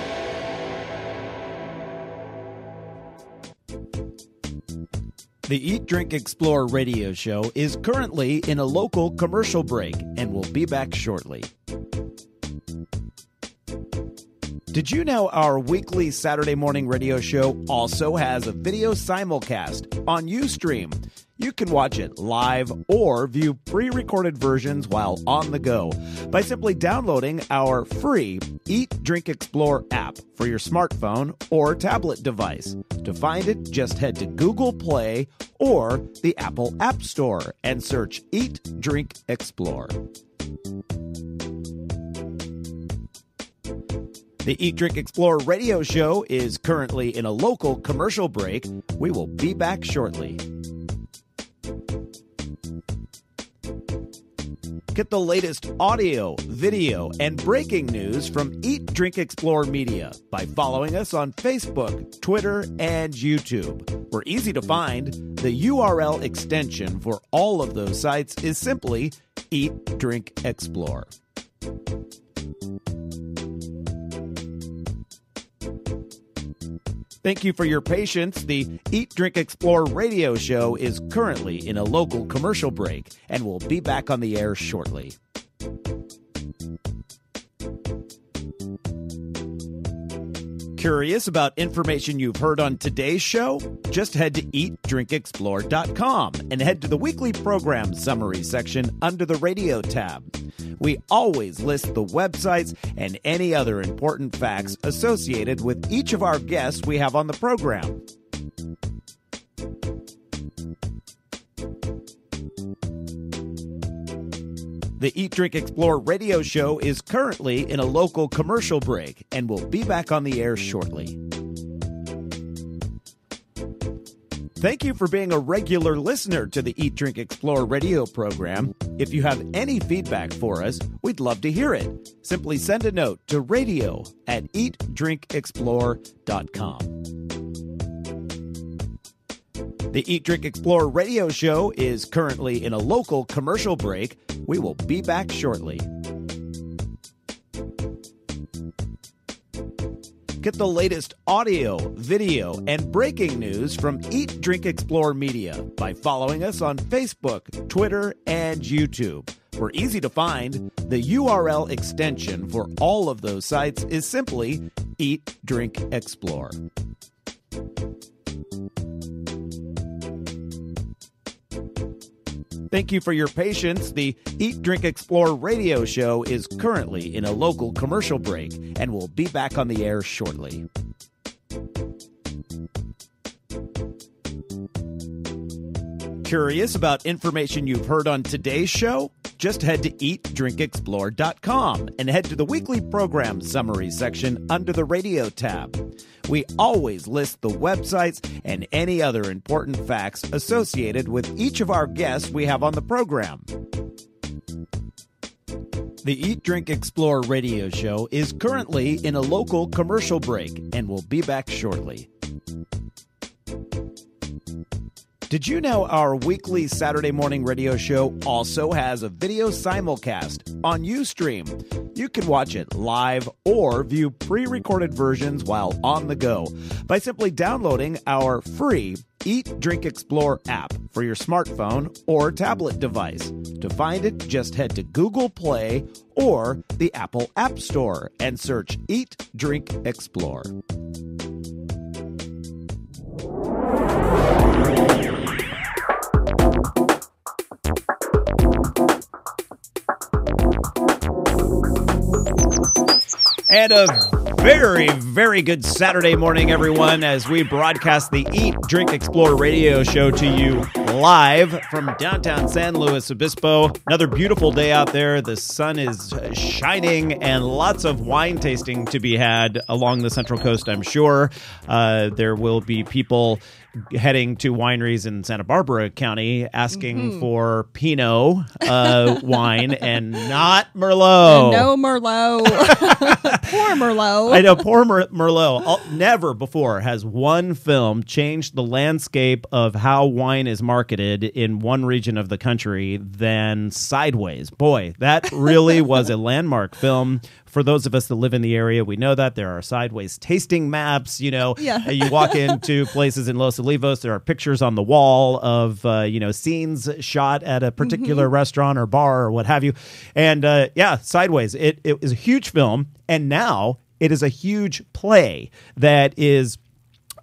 The Eat, Drink, Explore radio show is currently in a local commercial break and will be back shortly. Did you know our weekly Saturday morning radio show also has a video simulcast on Ustream? You can watch it live or view pre recorded versions while on the go by simply downloading our free Eat, Drink, Explore app for your smartphone or tablet device. To find it, just head to Google Play or the Apple App Store and search Eat, Drink, Explore. The Eat, Drink, Explore radio show is currently in a local commercial break. We will be back shortly. Get the latest audio, video, and breaking news from Eat, Drink, Explore Media by following us on Facebook, Twitter, and YouTube. We're easy to find. The URL extension for all of those sites is simply Eat, Drink, Explore. Thank you for your patience. The Eat, Drink, Explore radio show is currently in a local commercial break and will be back on the air shortly. Curious about information you've heard on today's show? Just head to eatdrinkexplore.com and head to the weekly program summary section under the radio tab. We always list the websites and any other important facts associated with each of our guests we have on the program. The Eat, Drink, Explore radio show is currently in a local commercial break and will be back on the air shortly. Thank you for being a regular listener to the Eat, Drink, Explore radio program. If you have any feedback for us, we'd love to hear it. Simply send a note to radio at eatdrinkexplore.com. The Eat, Drink, Explore radio show is currently in a local commercial break. We will be back shortly. Get the latest audio, video, and breaking news from Eat, Drink, Explore Media by following us on Facebook, Twitter, and YouTube. We're easy to find. The URL extension for all of those sites is simply Eat, Drink, Explore. Thank you for your patience. The Eat, Drink, Explore radio show is currently in a local commercial break and will be back on the air shortly. Curious about information you've heard on today's show? Just head to eatdrinkexplore.com and head to the weekly program summary section under the radio tab. We always list the websites and any other important facts associated with each of our guests we have on the program. The Eat, Drink, Explore radio show is currently in a local commercial break and will be back shortly. Did you know our weekly Saturday morning radio show also has a video simulcast on Ustream? You can watch it live or view pre recorded versions while on the go by simply downloading our free Eat, Drink, Explore app for your smartphone or tablet device. To find it, just head to Google Play or the Apple App Store and search Eat, Drink, Explore. And a very, very good Saturday morning, everyone, as we broadcast the Eat, Drink, Explore radio show to you live from downtown San Luis Obispo. Another beautiful day out there. The sun is shining and lots of wine tasting to be had along the Central Coast, I'm sure. Uh, there will be people heading to wineries in Santa Barbara County asking Mm-hmm. for Pinot uh, wine and not Merlot. No Merlot. Poor Merlot. I know, poor Mer- Merlot. Never before has one film changed the landscape of how wine is marketed in one region of the country than Sideways. Boy, that really was a landmark film. For those of us that live in the area, we know that there are sideways tasting maps. You know, Yeah. you walk into places in Los Olivos, there are pictures on the wall of uh, you know scenes shot at a particular restaurant or bar or what have you. And uh, yeah, Sideways. It it was a huge film, and now it is a huge play that is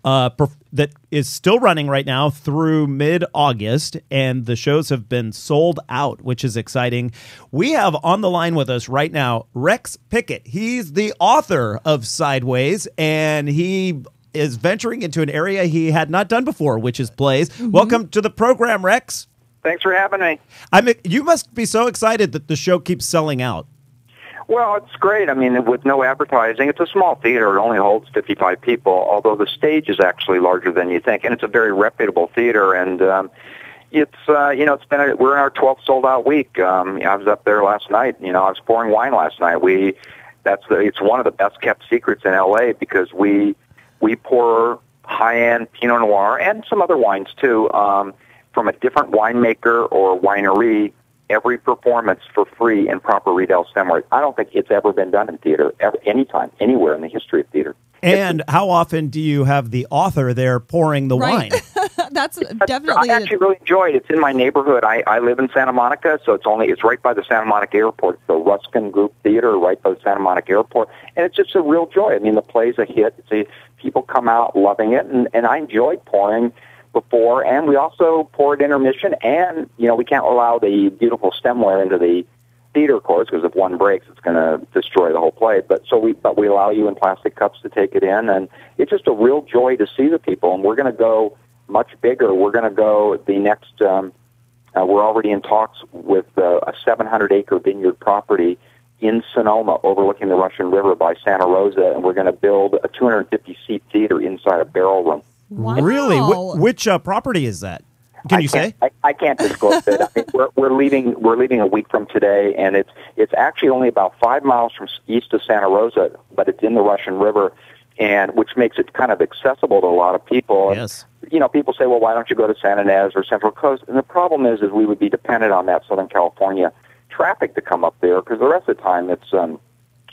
uh, perf- that is still running right now through mid August, and the shows have been sold out, which is exciting. We have on the line with us right now Rex Pickett. He's the author of Sideways, and he is venturing into an area he had not done before, which is plays. Welcome to the program, Rex. Thanks for having me. I mean, you must be so excited that the show keeps selling out. Well, it's great. I mean, with no advertising, it's a small theater. It only holds 55 people, although the stage is actually larger than you think, and it's a very reputable theater. And um, it's uh, you know, it's been a, we're in our 12th sold out week. Um, I was up there last night. You know, I was pouring wine last night. We that's the, it's one of the best kept secrets in LA because we we pour high end Pinot Noir and some other wines too um, from a different winemaker or winery every performance for free in proper Riedel stemware. I don't think it's ever been done in theater ever, anytime, anywhere in the history of theater. And how often do you have the author there pouring the Right. wine? That's definitely. I actually really enjoy it. It's in my neighborhood. I, I live in Santa Monica, so it's only it's right by the Santa Monica Airport. It's the Ruskin Group Theater, right by the Santa Monica Airport, and it's just a real joy. I mean, the play's a hit. It's a, people come out loving it, and, and I enjoy pouring before, and we also pour at intermission. And you know, we can't allow the beautiful stemware into the theater course because if one breaks, it's going to destroy the whole play. But so we, but we allow you in plastic cups to take it in, and it's just a real joy to see the people. And we're going to go much bigger. We're going to go the next. Um, uh, we're already in talks with uh, a 700 acre vineyard property in Sonoma, overlooking the Russian River by Santa Rosa, and we're going to build a 250 seat theater inside a barrel room. Wow. Really? Wh- which uh, property is that? Can I you say? I, I can't disclose it. I mean, we're, we're leaving. We're leaving a week from today, and it's it's actually only about five miles from east of Santa Rosa, but it's in the Russian River, and which makes it kind of accessible to a lot of people. And, Yes. You know, people say, "Well, why don't you go to San Ynez or Central Coast?" And the problem is, is we would be dependent on that Southern California traffic to come up there because the rest of the time it's um,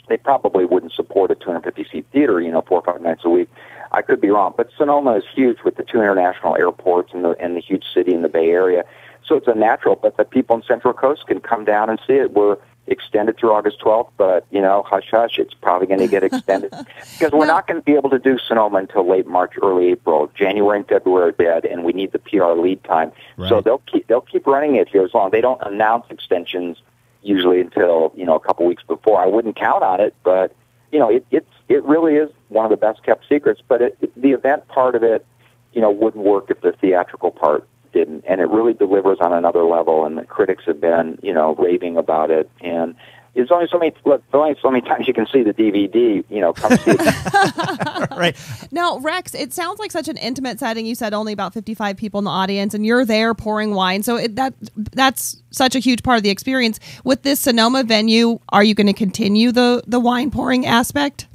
they probably wouldn't support a 250 seat theater, you know, four or five nights a week. I could be wrong, but Sonoma is huge with the two international airports and the and the huge city in the Bay Area. So it's a natural, but the people in Central Coast can come down and see it. We're extended through August 12th, but you know, hush hush, it's probably going to get extended because we're not going to be able to do Sonoma until late March, early April. January and February are dead, and we need the PR lead time. So they'll keep they'll keep running it here as long. They don't announce extensions usually until you know a couple weeks before. I wouldn't count on it, but you know it it's it really is one of the best kept secrets. But it, the event part of it, you know, wouldn't work if the theatrical part didn't, and it really delivers on another level. And the critics have been you know raving about it, and there's only so many look, there's only so many times you can see the DVD. You know, come see it. right. Now, Rex, it sounds like such an intimate setting. You said only about 55 people in the audience, and you're there pouring wine. So it, that that's such a huge part of the experience. With this Sonoma venue, are you going to continue the the wine pouring aspect?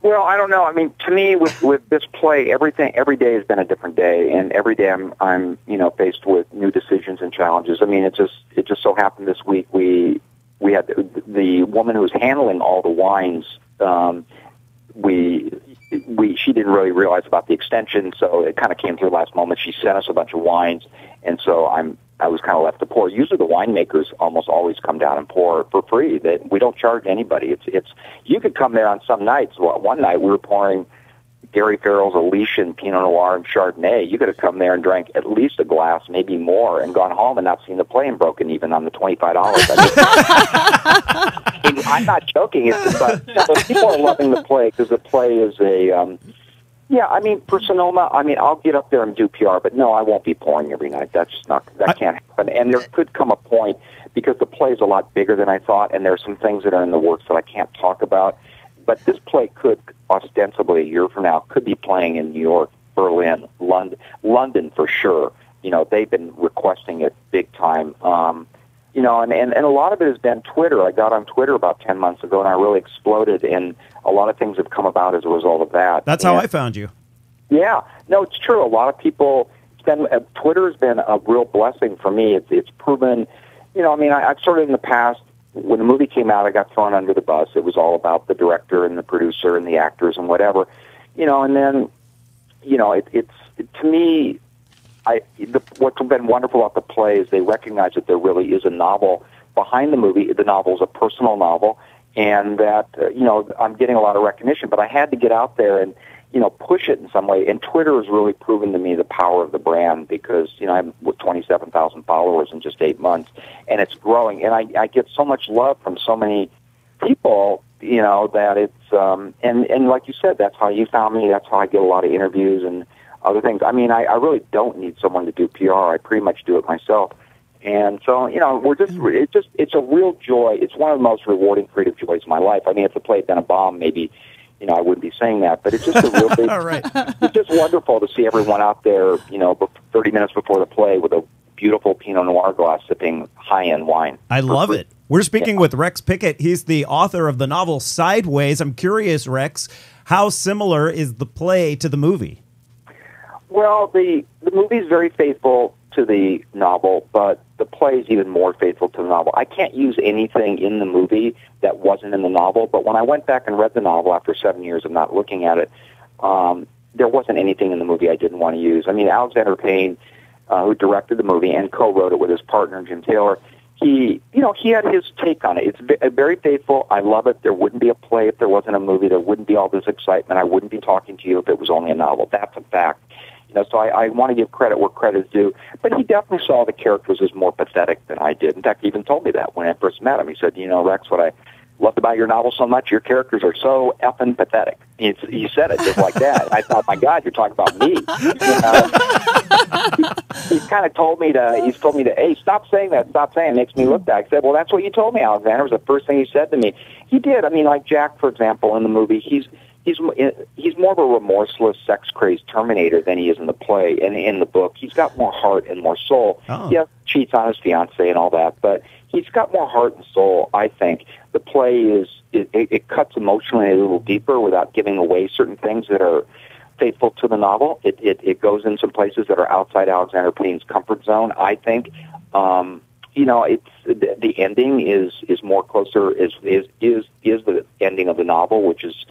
Well, I don't know. I mean, to me, with with this play, everything every day has been a different day, and every day I'm I'm you know faced with new decisions and challenges. I mean, it just it just so happened this week we we had the, the woman who was handling all the wines. Um, we we she didn't really realize about the extension, so it kind of came through last moment. She sent us a bunch of wines, and so I'm I was kind of left to pour. Usually, the winemakers almost always come down and pour for free. That we don't charge anybody. It's it's you could come there on some nights. Well, one night we were pouring Gary Farrell's Elysian Pinot Noir and Chardonnay. You could have come there and drank at least a glass, maybe more, and gone home and not seen the play and broken even on the twenty five dollars. I mean, I'm not joking. It's but, but people are loving the play because the play is a. Um, yeah, I mean, for Sonoma, I mean, I'll get up there and do PR, but no, I won't be pouring every night. That's just not that can't happen. And there could come a point because the play is a lot bigger than I thought, and there's some things that are in the works that I can't talk about. But this play could ostensibly a year from now could be playing in New York Berlin, London, London for sure. You know, they've been requesting it big time. Um, you know, and, and, and a lot of it has been Twitter. I got on Twitter about 10 months ago and I really exploded, and a lot of things have come about as a result of that. That's and, how I found you. Yeah, no, it's true. A lot of people, it's been, uh, Twitter has been a real blessing for me. It's, it's proven, you know, I mean, I, I've sort of in the past, when the movie came out, I got thrown under the bus. It was all about the director and the producer and the actors and whatever, you know, and then, you know, it, it's, it, to me, I, the, what's been wonderful about the play is they recognize that there really is a novel behind the movie. The novel is a personal novel, and that uh, you know I'm getting a lot of recognition. But I had to get out there and you know push it in some way. And Twitter has really proven to me the power of the brand because you know I'm with 27,000 followers in just eight months, and it's growing. And I, I get so much love from so many people. You know that it's um, and and like you said, that's how you found me. That's how I get a lot of interviews and other things. I mean, I, I really don't need someone to do PR. I pretty much do it myself. And so, you know, we're just, it just, it's a real joy. It's one of the most rewarding creative joys of my life. I mean, if the play had been a bomb, maybe, you know, I wouldn't be saying that, but it's just a real big, right. it's just wonderful to see everyone out there, you know, 30 minutes before the play with a beautiful Pinot Noir glass sipping high-end wine. I love it. We're speaking yeah. with Rex Pickett. He's the author of the novel Sideways. I'm curious, Rex, how similar is the play to the movie? Well, the the movie is very faithful to the novel, but the play is even more faithful to the novel. I can't use anything in the movie that wasn't in the novel, but when I went back and read the novel after seven years of not looking at it, um, there wasn't anything in the movie I didn't want to use. I mean, Alexander Payne, uh, who directed the movie and co-wrote it with his partner Jim Taylor, he, you know, he had his take on it. It's very faithful. I love it. There wouldn't be a play if there wasn't a movie. There wouldn't be all this excitement. I wouldn't be talking to you if it was only a novel. That's a fact. Know, so I, I want to give credit where credit is due. But he definitely saw the characters as more pathetic than I did. In fact, he even told me that when I first met him. He said, "You know, Rex, what I loved about your novel so much, your characters are so effing pathetic." He, he said it just like that. I thought, "My God, you're talking about me." You know? he, he's kind of told me to. He's told me to, "Hey, stop saying that. Stop saying it. it makes me look bad." I said, "Well, that's what you told me, Alexander." Was the first thing he said to me. He did. I mean, like Jack, for example, in the movie, he's he's he's more of a remorseless, sex crazed Terminator than he is in the play and in the book. He's got more heart and more soul. Oh. Yeah, cheats on his fiance and all that, but he's got more heart and soul. I think the play is it, it cuts emotionally a little deeper without giving away certain things that are faithful to the novel. It it, it goes in some places that are outside Alexander Payne's comfort zone. I think. Um, you know, it's the, the ending is is more closer is is is is the ending of the novel, which is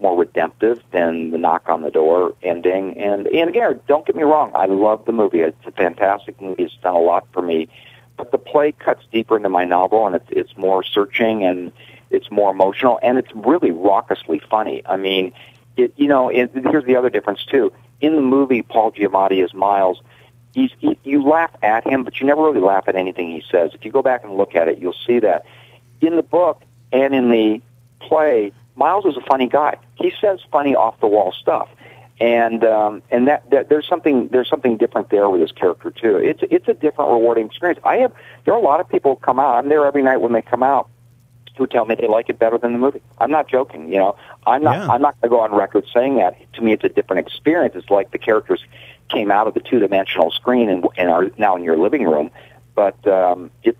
more redemptive than the knock on the door ending. And and again, don't get me wrong, I love the movie. It's a fantastic movie. It's done a lot for me. But the play cuts deeper into my novel, and it's it's more searching and it's more emotional, and it's really raucously funny. I mean, it you know, it, here's the other difference too. In the movie, Paul Giamatti is Miles. He's, he, you laugh at him, but you never really laugh at anything he says. If you go back and look at it, you'll see that in the book and in the play, Miles is a funny guy. He says funny off the wall stuff, and um, and that, that there's something there's something different there with his character too. It's it's a different rewarding experience. I have there are a lot of people who come out. I'm there every night when they come out who tell me they like it better than the movie. I'm not joking. You know, I'm not Yeah. I'm not going to go on record saying that. To me, it's a different experience. It's like the characters came out of the two dimensional screen and, and are now in your living room. But um, it's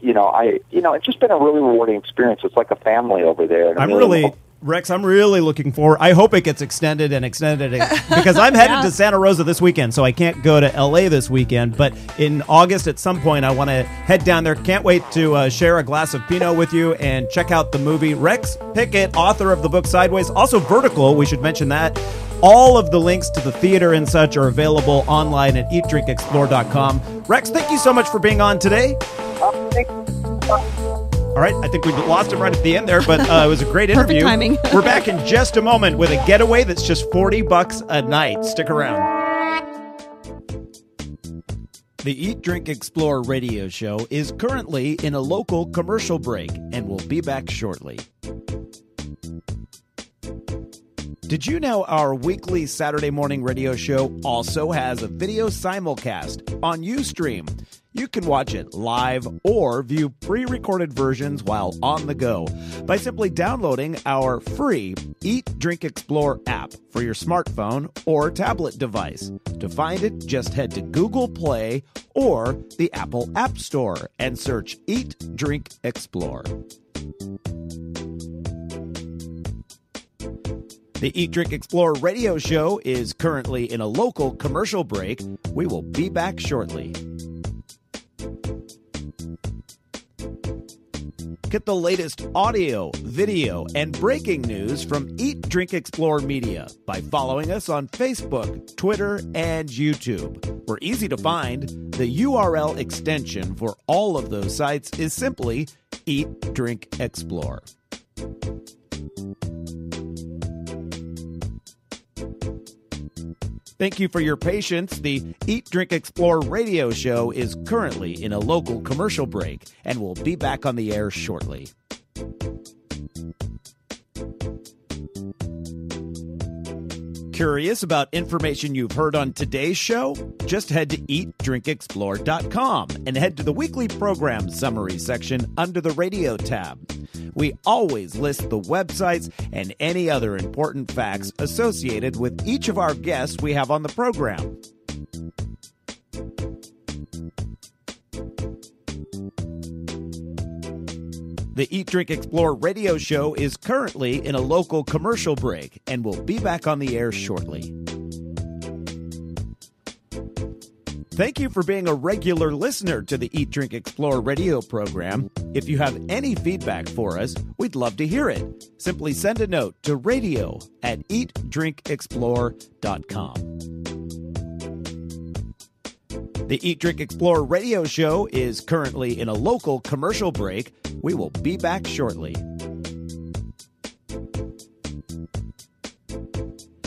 you know I you know it's just been a really rewarding experience. It's like a family over there. And I'm really- really Rex. I'm really looking forward. I hope it gets extended and extended because I'm headed to Santa Rosa this weekend, so I can't go to LA this weekend. But in August, at some point, I want to head down there. Can't wait to uh, share a glass of Pinot with you and check out the movie. Rex Pickett, author of the book Sideways, also Vertical. We should mention that. All of the links to the theater and such are available online at eatdrinkexplore.com. Rex, thank you so much for being on today. All right, I think we lost him right at the end there, but uh, it was a great Perfect interview. timing. We're back in just a moment with a getaway that's just 40 bucks a night. Stick around. The Eat Drink Explore radio show is currently in a local commercial break and will be back shortly. Did you know our weekly Saturday morning radio show also has a video simulcast on Ustream? You can watch it live or view pre recorded versions while on the go by simply downloading our free Eat Drink Explore app for your smartphone or tablet device. To find it, just head to Google Play or the Apple App Store and search Eat Drink Explore. The Eat Drink Explore radio show is currently in a local commercial break. We will be back shortly. Get the latest audio, video, and breaking news from Eat Drink Explore Media by following us on Facebook, Twitter, and YouTube. We're easy to find. The URL extension for all of those sites is simply Eat Drink Explore. Thank you for your patience. The Eat, Drink, Explore radio show is currently in a local commercial break and will be back on the air shortly. Curious about information you've heard on today's show? Just head to eatdrinkexplore.com and head to the weekly program summary section under the radio tab. We always list the websites and any other important facts associated with each of our guests we have on the program. The Eat Drink Explore radio show is currently in a local commercial break and will be back on the air shortly. Thank you for being a regular listener to the Eat Drink Explore radio program. If you have any feedback for us, we'd love to hear it. Simply send a note to radio at eatdrinkexplore.com. The Eat Drink Explore radio show is currently in a local commercial break. We will be back shortly.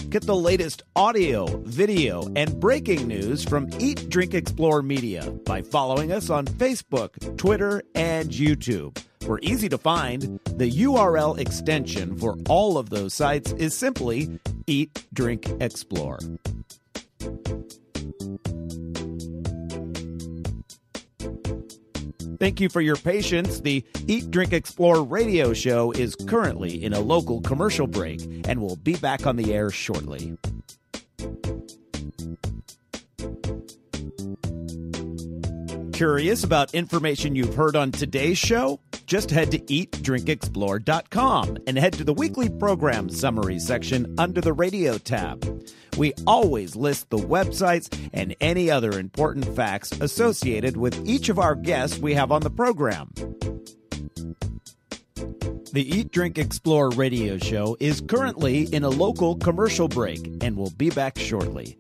Get the latest audio, video, and breaking news from Eat Drink Explore Media by following us on Facebook, Twitter, and YouTube. We're easy to find. The URL extension for all of those sites is simply Eat Drink Explore. Thank you for your patience. The Eat, Drink, Explore radio show is currently in a local commercial break and will be back on the air shortly. Curious about information you've heard on today's show? Just head to eatdrinkexplore.com and head to the weekly program summary section under the radio tab. We always list the websites and any other important facts associated with each of our guests we have on the program. The Eat, Drink, Explore radio show is currently in a local commercial break and will be back shortly.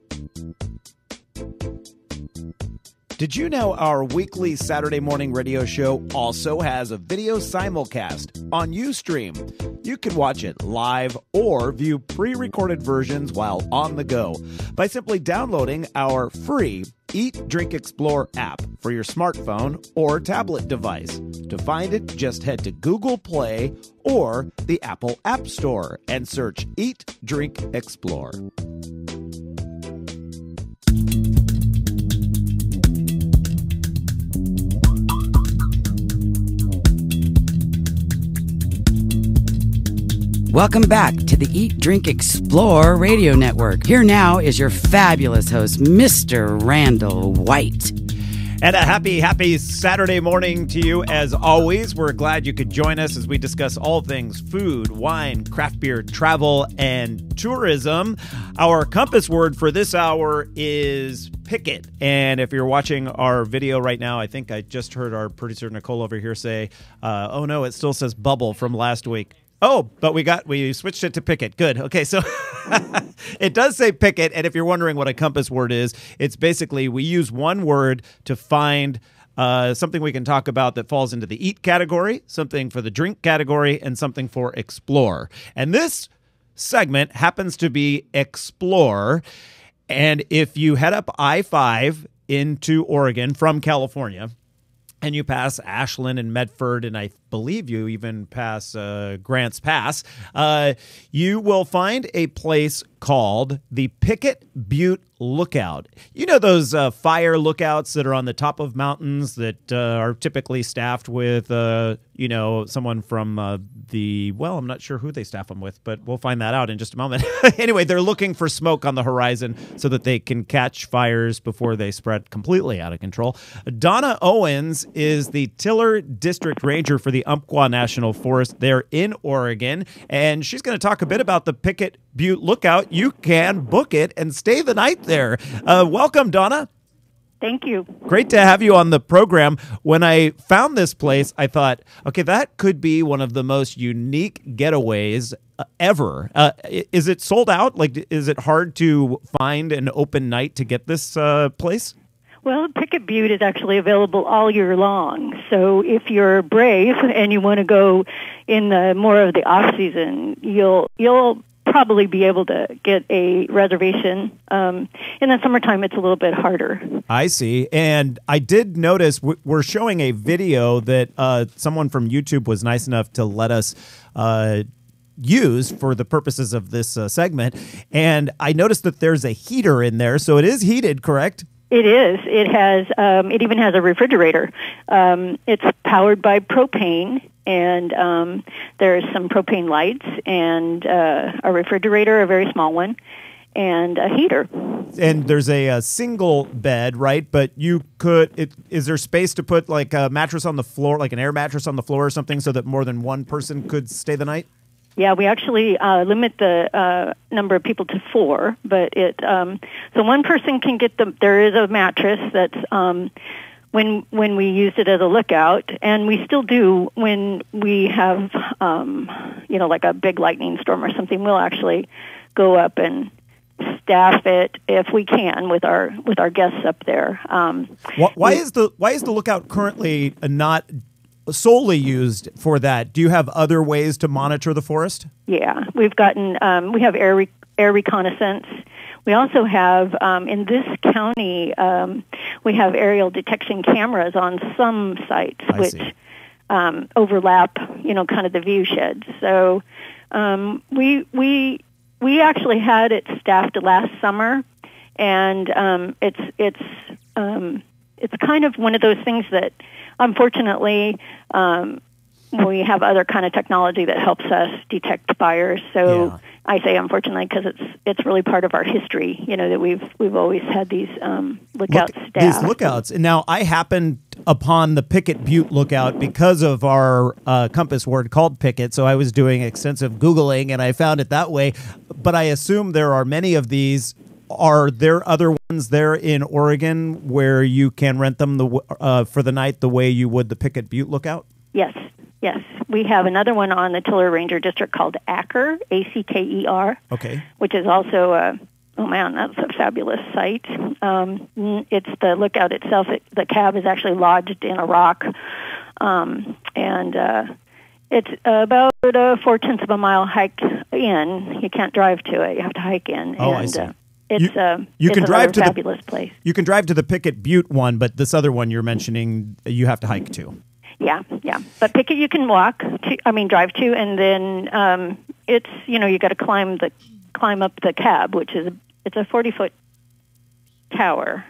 Did you know our weekly Saturday morning radio show also has a video simulcast on Ustream? You can watch it live or view pre recorded versions while on the go by simply downloading our free Eat Drink Explore app for your smartphone or tablet device. To find it, just head to Google Play or the Apple App Store and search Eat Drink Explore. Welcome back to the Eat, Drink, Explore radio network. Here now is your fabulous host, Mr. Randall White. And a happy, happy Saturday morning to you. As always, we're glad you could join us as we discuss all things food, wine, craft beer, travel, and tourism. Our compass word for this hour is picket. And if you're watching our video right now, I think I just heard our producer Nicole over here say, uh, oh no, it still says bubble from last week. Oh, but we got we switched it to picket. Good. Okay, so it does say picket, and if you're wondering what a compass word is, it's basically we use one word to find uh, something we can talk about that falls into the eat category, something for the drink category, and something for explore. And this segment happens to be explore. And if you head up I 5 into Oregon from California, and you pass Ashland and Medford, and I believe you even pass uh, Grants Pass, uh, you will find a place called the Pickett Butte Lookout. You know those uh, fire lookouts that are on the top of mountains that uh, are typically staffed with, uh, you know, someone from uh, the, well, I'm not sure who they staff them with, but we'll find that out in just a moment. anyway, they're looking for smoke on the horizon so that they can catch fires before they spread completely out of control. Donna Owens is the Tiller District Ranger for the Umpqua National Forest there in Oregon, and she's going to talk a bit about the Pickett Butte Lookout. You can book it and stay the night there. Uh, welcome, Donna. Thank you. Great to have you on the program. When I found this place, I thought, okay, that could be one of the most unique getaways uh, ever. Uh, is it sold out? Like, is it hard to find an open night to get this uh, place? Well, Pickett Butte is actually available all year long. So if you're brave and you want to go in the more of the off season, you'll you'll probably be able to get a reservation. Um, in the summertime, it's a little bit harder. I see. And I did notice we're showing a video that uh, someone from YouTube was nice enough to let us. Uh, use for the purposes of this uh, segment and i noticed that there's a heater in there so it is heated correct It is. It has. Um, it even has a refrigerator. Um, it's powered by propane, and um, there's some propane lights and uh, a refrigerator, a very small one, and a heater. and there's a, a single bed, right? But you could. It, is there space to put like a mattress on the floor, like an air mattress on the floor or something, so that more than one person could stay the night? Yeah, we actually uh, limit the uh, number of people to four, but it um, so one person can get the. There is a mattress that's um, when when we used it as a lookout, and we still do when we have um, you know like a big lightning storm or something. We'll actually go up and staff it if we can with our with our guests up there. Um, Why, why is the Why is the lookout currently not solely used for that? Do you have other ways to monitor the forest? Yeah, we've gotten um, we have air re- air reconnaissance. We also have um, in this county um, we have aerial detection cameras on some sites I which um, overlap, you know, kind of the view sheds. So um, we we we actually had it staffed last summer, and um, it's it's um, it's kind of one of those things that unfortunately um, we have other kind of technology that helps us detect fires. So Yeah. I say unfortunately because it's it's really part of our history. You know that we've we've always had these um, lookout Look- staff. These lookouts. And now I happened upon the Pickett Butte lookout because of our uh, compass word called Picket. So I was doing extensive Googling and I found it that way. But I assume there are many of these. Are there other ones there in Oregon where you can rent them the uh, for the night the way you would the Pickett Butte lookout? Yes, yes. We have another one on the Tiller Ranger District called Acker, A C K E R, Okay. which is also a oh man, that's a fabulous site. Um, it's the lookout itself. It, the cab is actually lodged in a rock, um, and uh, it's about a four tenths of a mile hike in. You can't drive to it; you have to hike in. Oh, and, I see. Uh, it's You- uh, you it's can drive to the- fabulous place. You can drive to the Pickett Butte one, but this other one you're mentioning, you have to hike to. Yeah, yeah. But Pickett you can walk to I mean drive to and then um it's you know you got to climb the climb up the cab which is it's a 40 foot tower.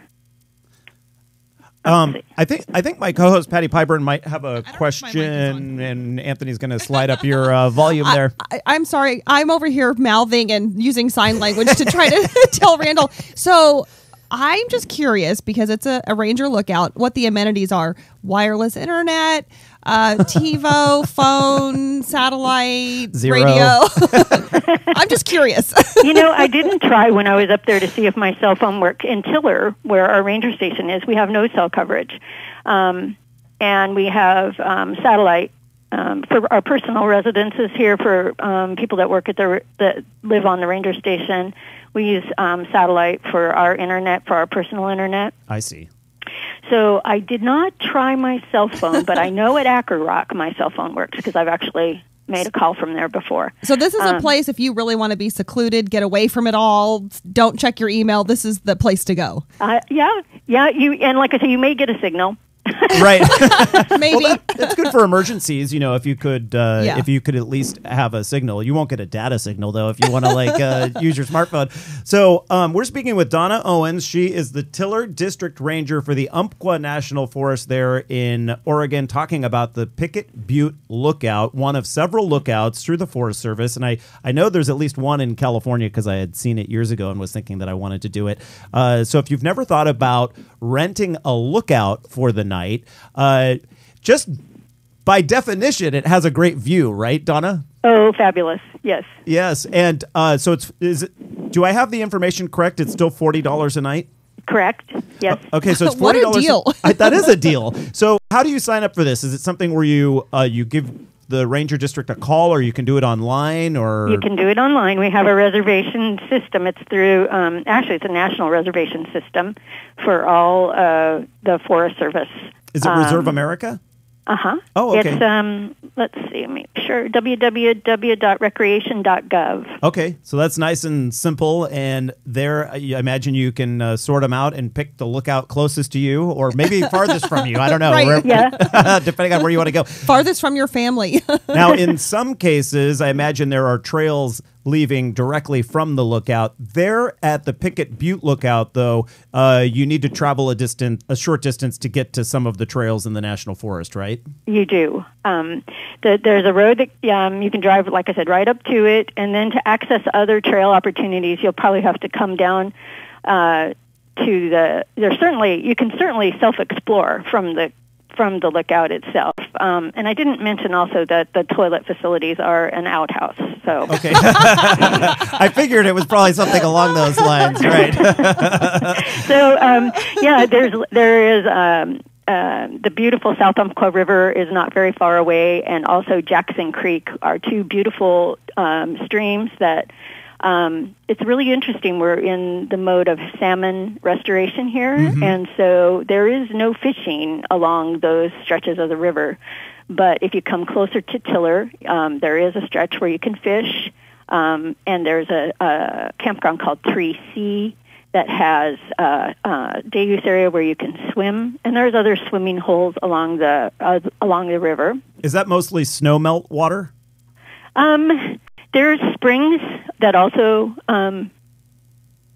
Um, I think I think my co-host Patty Pyburn might have a if my mic is question, and Anthony's going to slide up your uh, volume there. I, I'm sorry. I'm over here mouthing and using sign language to try to tell Randall. So I'm just curious because it's a, a Ranger lookout what the amenities are wireless internet, uh, TiVo, phone, satellite, Zero. radio. I'm just curious. you know, I didn't try when I was up there to see if my cell phone worked. In Tiller, where our ranger station is, we have no cell coverage, um, and we have um, satellite um, for our personal residences here. For um, people that work at the that live on the ranger station, we use um, satellite for our internet, for our personal internet. I see. So I did not try my cell phone, but I know at Acker Rock my cell phone works because I've actually made a call from there before. so this is a Um, place if you really want to be secluded, get away from it all, don't check your email. This is the place to go. Uh, yeah, yeah. You and like I say, you may get a signal. right. Maybe. Well, that, that's good for emergencies. You know, if you could, uh, Yeah. if you could at least have a signal. You won't get a data signal though if you want to like uh, use your smartphone. So um, we're speaking with Donna Owens. She is the Tiller District Ranger for the Umpqua National Forest there in Oregon, talking about the Pickett Butte Lookout, one of several lookouts through the Forest Service. And I I know there's at least one in California because I had seen it years ago and was thinking that I wanted to do it. Uh, so if you've never thought about renting a lookout for the night, uh, just by definition, it has a great view, right, Donna? Oh, fabulous! Yes, Yes, and uh, so it's is it? Do I have the information correct? It's still forty dollars a night. correct. Yes. Okay, so it's What forty a dollars. deal. that is a deal. So how do you sign up for this? Is it something where you uh, you give the ranger district a call, or you can do it online, or You can do it online. We have a reservation system. It's through, um, actually, it's a national reservation system for all uh, the Forest Service. is it Reserve America? Uh huh. Oh, okay. It's um, let's see, make sure www.recreation.gov. Okay, so that's nice and simple. And there, I imagine you can uh, sort them out and pick the lookout closest to you, or maybe farthest from you. I don't know. Right. Wherever- Yeah. depending on where you want to go. Farthest from your family. Now, in some cases, I imagine there are trails leaving directly from the lookout. There at the Pickett Butte Lookout, though, uh, you need to travel a distance, a short distance, to get to some of the trails in the national forest, right? You do. Um, the, there's a road that um, you can drive, like I said, right up to it, and then to access other trail opportunities, you'll probably have to come down uh, to the. There's certainly you can certainly self-explore from the from the lookout itself. Um, and I didn't mention also that the toilet facilities are an outhouse. So Okay. I figured it was probably something along those lines, right? so um, yeah, there's there is um, uh, the beautiful South Umpqua River is not very far away, and also Jackson Creek are two beautiful um, streams that. Um, it's really interesting. We're in the mode of salmon restoration here, and so there is no fishing along those stretches of the river. But if you come closer to Tiller, um, there is a stretch where you can fish, um, and there's a, a campground called Three C that has uh, uh, day use area where you can swim, and there's other swimming holes along the uh, along the river. Is that mostly snow melt water? Um, there's springs that also um,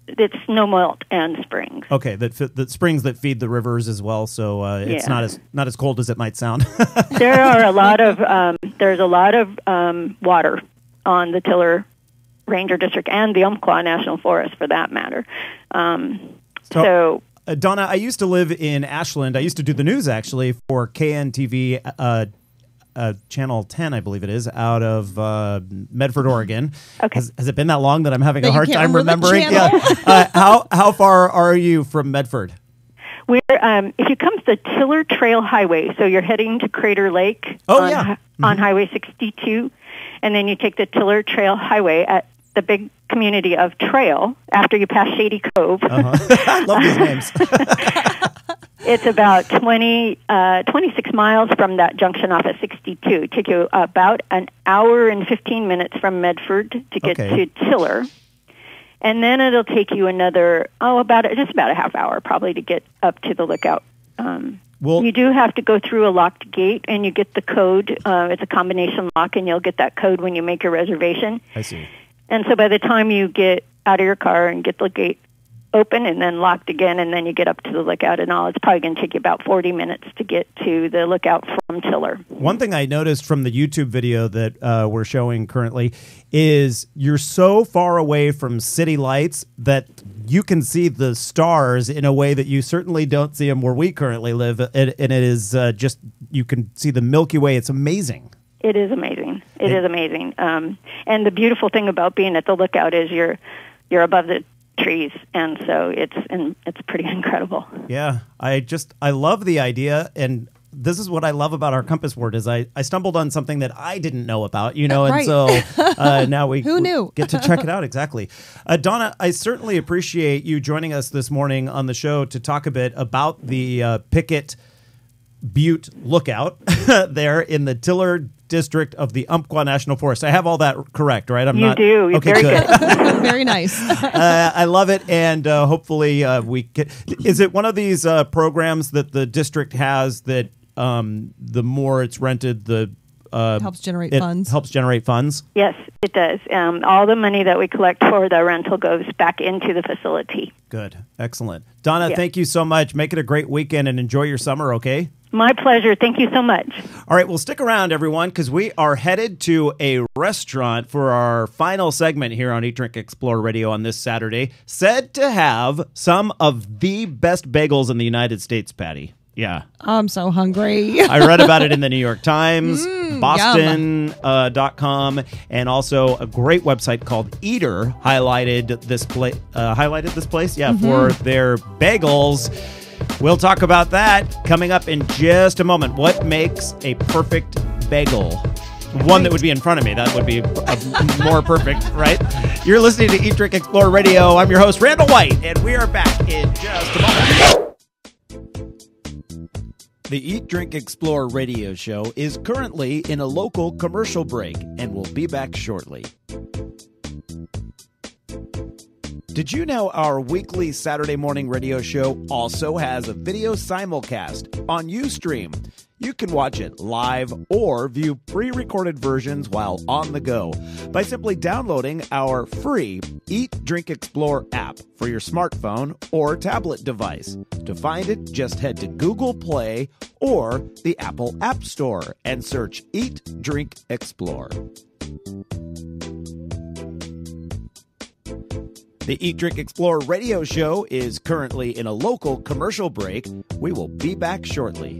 it's snow melt and springs. Okay, that that springs that feed the rivers as well, so uh, it's Yeah. not as not as cold as it might sound. there are a lot of um, there's a lot of um, water on the Tiller Ranger District and the Umpqua National Forest, for that matter. Um, So- so Uh, Donna, I used to live in Ashland. I used to do the news actually for KNTV, uh, uh, Channel 10, I believe it is, out of uh, Medford, Oregon. Okay. Has, has it been that long that I'm having That a hard time remember remembering? Yeah. uh, how how far are you from Medford? We're, um, if you come to the Tiller Trail Highway, so you're heading to Crater Lake Oh, on, yeah. hi- on Highway 62, and then you take the Tiller Trail Highway at the big community of Trail after you pass Shady Cove. I love these names. It's about 20, uh, 26 miles from that junction off of 62. It take you about an hour and 15 minutes from Medford to get Okay. to Tiller. And then it'll take you another, oh, about just about a half hour probably to get up to the lookout. Um, Well- you do have to go through a locked gate, and you get the code. Uh, it's a combination lock, and you'll get that code when you make your reservation. I see. And so by the time you get out of your car and get the gate open and then locked again, and then you get up to the lookout and all, it's probably going to take you about 40 minutes to get to the lookout from Tiller. One thing I noticed from the YouTube video that uh, we're showing currently is you're so far away from city lights that you can see the stars in a way that you certainly don't see them where we currently live. And, and it is uh, just, you can see the Milky Way. It's amazing. It is amazing. It is amazing. Um, and the beautiful thing about being at the lookout is you're you're above the trees, and so it's and it's pretty incredible. Yeah, I just I love the idea, and this is what I love about our compass word is I I stumbled on something that I didn't know about, you know, and Right. so uh, now we Who knew? get to check it out exactly. Uh, Donna, I certainly appreciate you joining us this morning on the show to talk a bit about the uh, Pickett Butte Lookout there in the Tiller district of the Umpqua National Forest. I have all that correct, right? I'm You not. do. You're Okay, very good. Very nice. uh, I love it, and uh, hopefully uh, we get. Is it one of these uh, programs that the district has that um, the more it's rented, the uh, Helps generate it funds. Helps generate funds. Yes, it does. Um, all the money that we collect for the rental goes back into the facility. Good, excellent. Donna, Yeah. thank you so much. Make it a great weekend and enjoy your summer. Okay. My pleasure. Thank you so much. All right, well, stick around, everyone, because we are headed to a restaurant for our final segment here on Eat Drink Explore Radio on this Saturday. Said to have some of the best bagels in the United States, Patty. Yeah. I'm so hungry. I read about it in the New York Times, Mm, Boston.com, uh, dot com, and also a great website called Eater highlighted this place. Uh, highlighted this place, yeah, for their bagels. We'll talk about that coming up in just a moment. What makes a perfect bagel? One that would be in front of me. That would be a, more perfect, right? You're listening to Eat Drink Explore Radio. I'm your host, Randall White, and we are back in just a moment. The Eat, Drink, Explore radio show is currently in a local commercial break and will be back shortly. Did you know our weekly Saturday morning radio show also has a video simulcast on Ustream? You can watch it live or view pre recorded versions while on the go by simply downloading our free Eat, Drink, Explore app for your smartphone or tablet device. To find it, just head to Google Play or the Apple App Store and search Eat, Drink, Explore. The Eat, Drink, Explore radio show is currently in a local commercial break. We will be back shortly.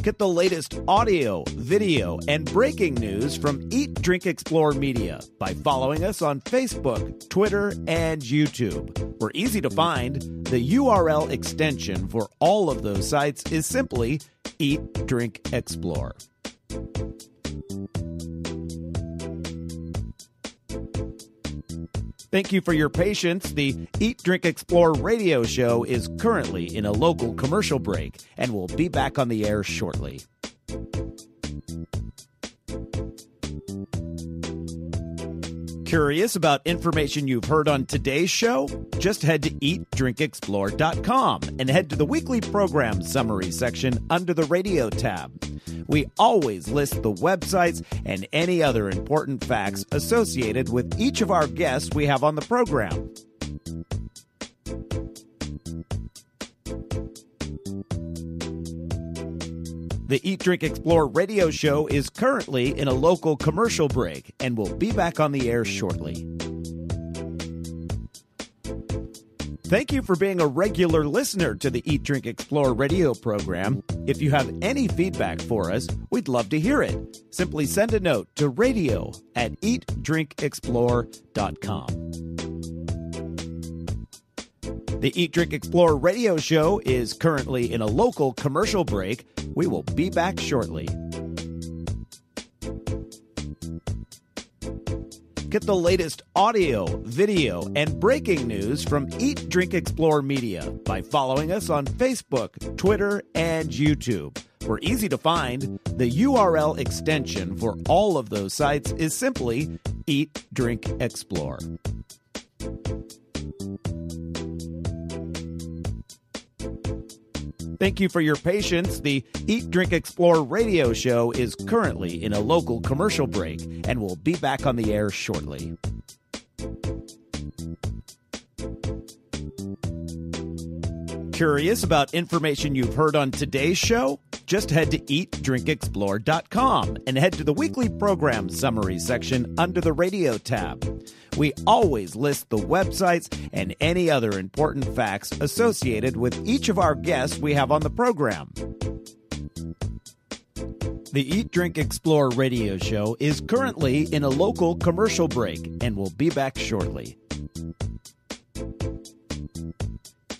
Get the latest audio, video, and breaking news from Eat, Drink, Explore Media by following us on Facebook, Twitter, and YouTube. We're easy to find. The URL extension for all of those sites is simply Eat, Drink, Explore. Thank you for your patience. The Eat, Drink, Explore radio show is currently in a local commercial break and will be back on the air shortly. Curious about information you've heard on today's show? Just head to eatdrinkexplore.com and head to the weekly program summary section under the radio tab. We always list the websites and any other important facts associated with each of our guests we have on the program. The Eat, Drink, Explore radio show is currently in a local commercial break and will be back on the air shortly. Thank you for being a regular listener to the Eat, Drink, Explore radio program. If you have any feedback for us, we'd love to hear it. Simply send a note to radio at eatdrinkexplore.com. The Eat, Drink, Explore radio show is currently in a local commercial break. We will be back shortly. Get the latest audio, video, and breaking news from Eat, Drink, Explore Media by following us on Facebook, Twitter, and YouTube. We're easy to find. The URL extension for all of those sites is simply Eat, Drink, Explore. Thank you for your patience. The Eat, Drink, Explore radio show is currently in a local commercial break and will be back on the air shortly. Curious about information you've heard on today's show? Just head to eatdrinkexplore.com and head to the weekly program summary section under the radio tab. We always list the websites and any other important facts associated with each of our guests we have on the program. The Eat, Drink, Explore radio show is currently in a local commercial break and will be back shortly.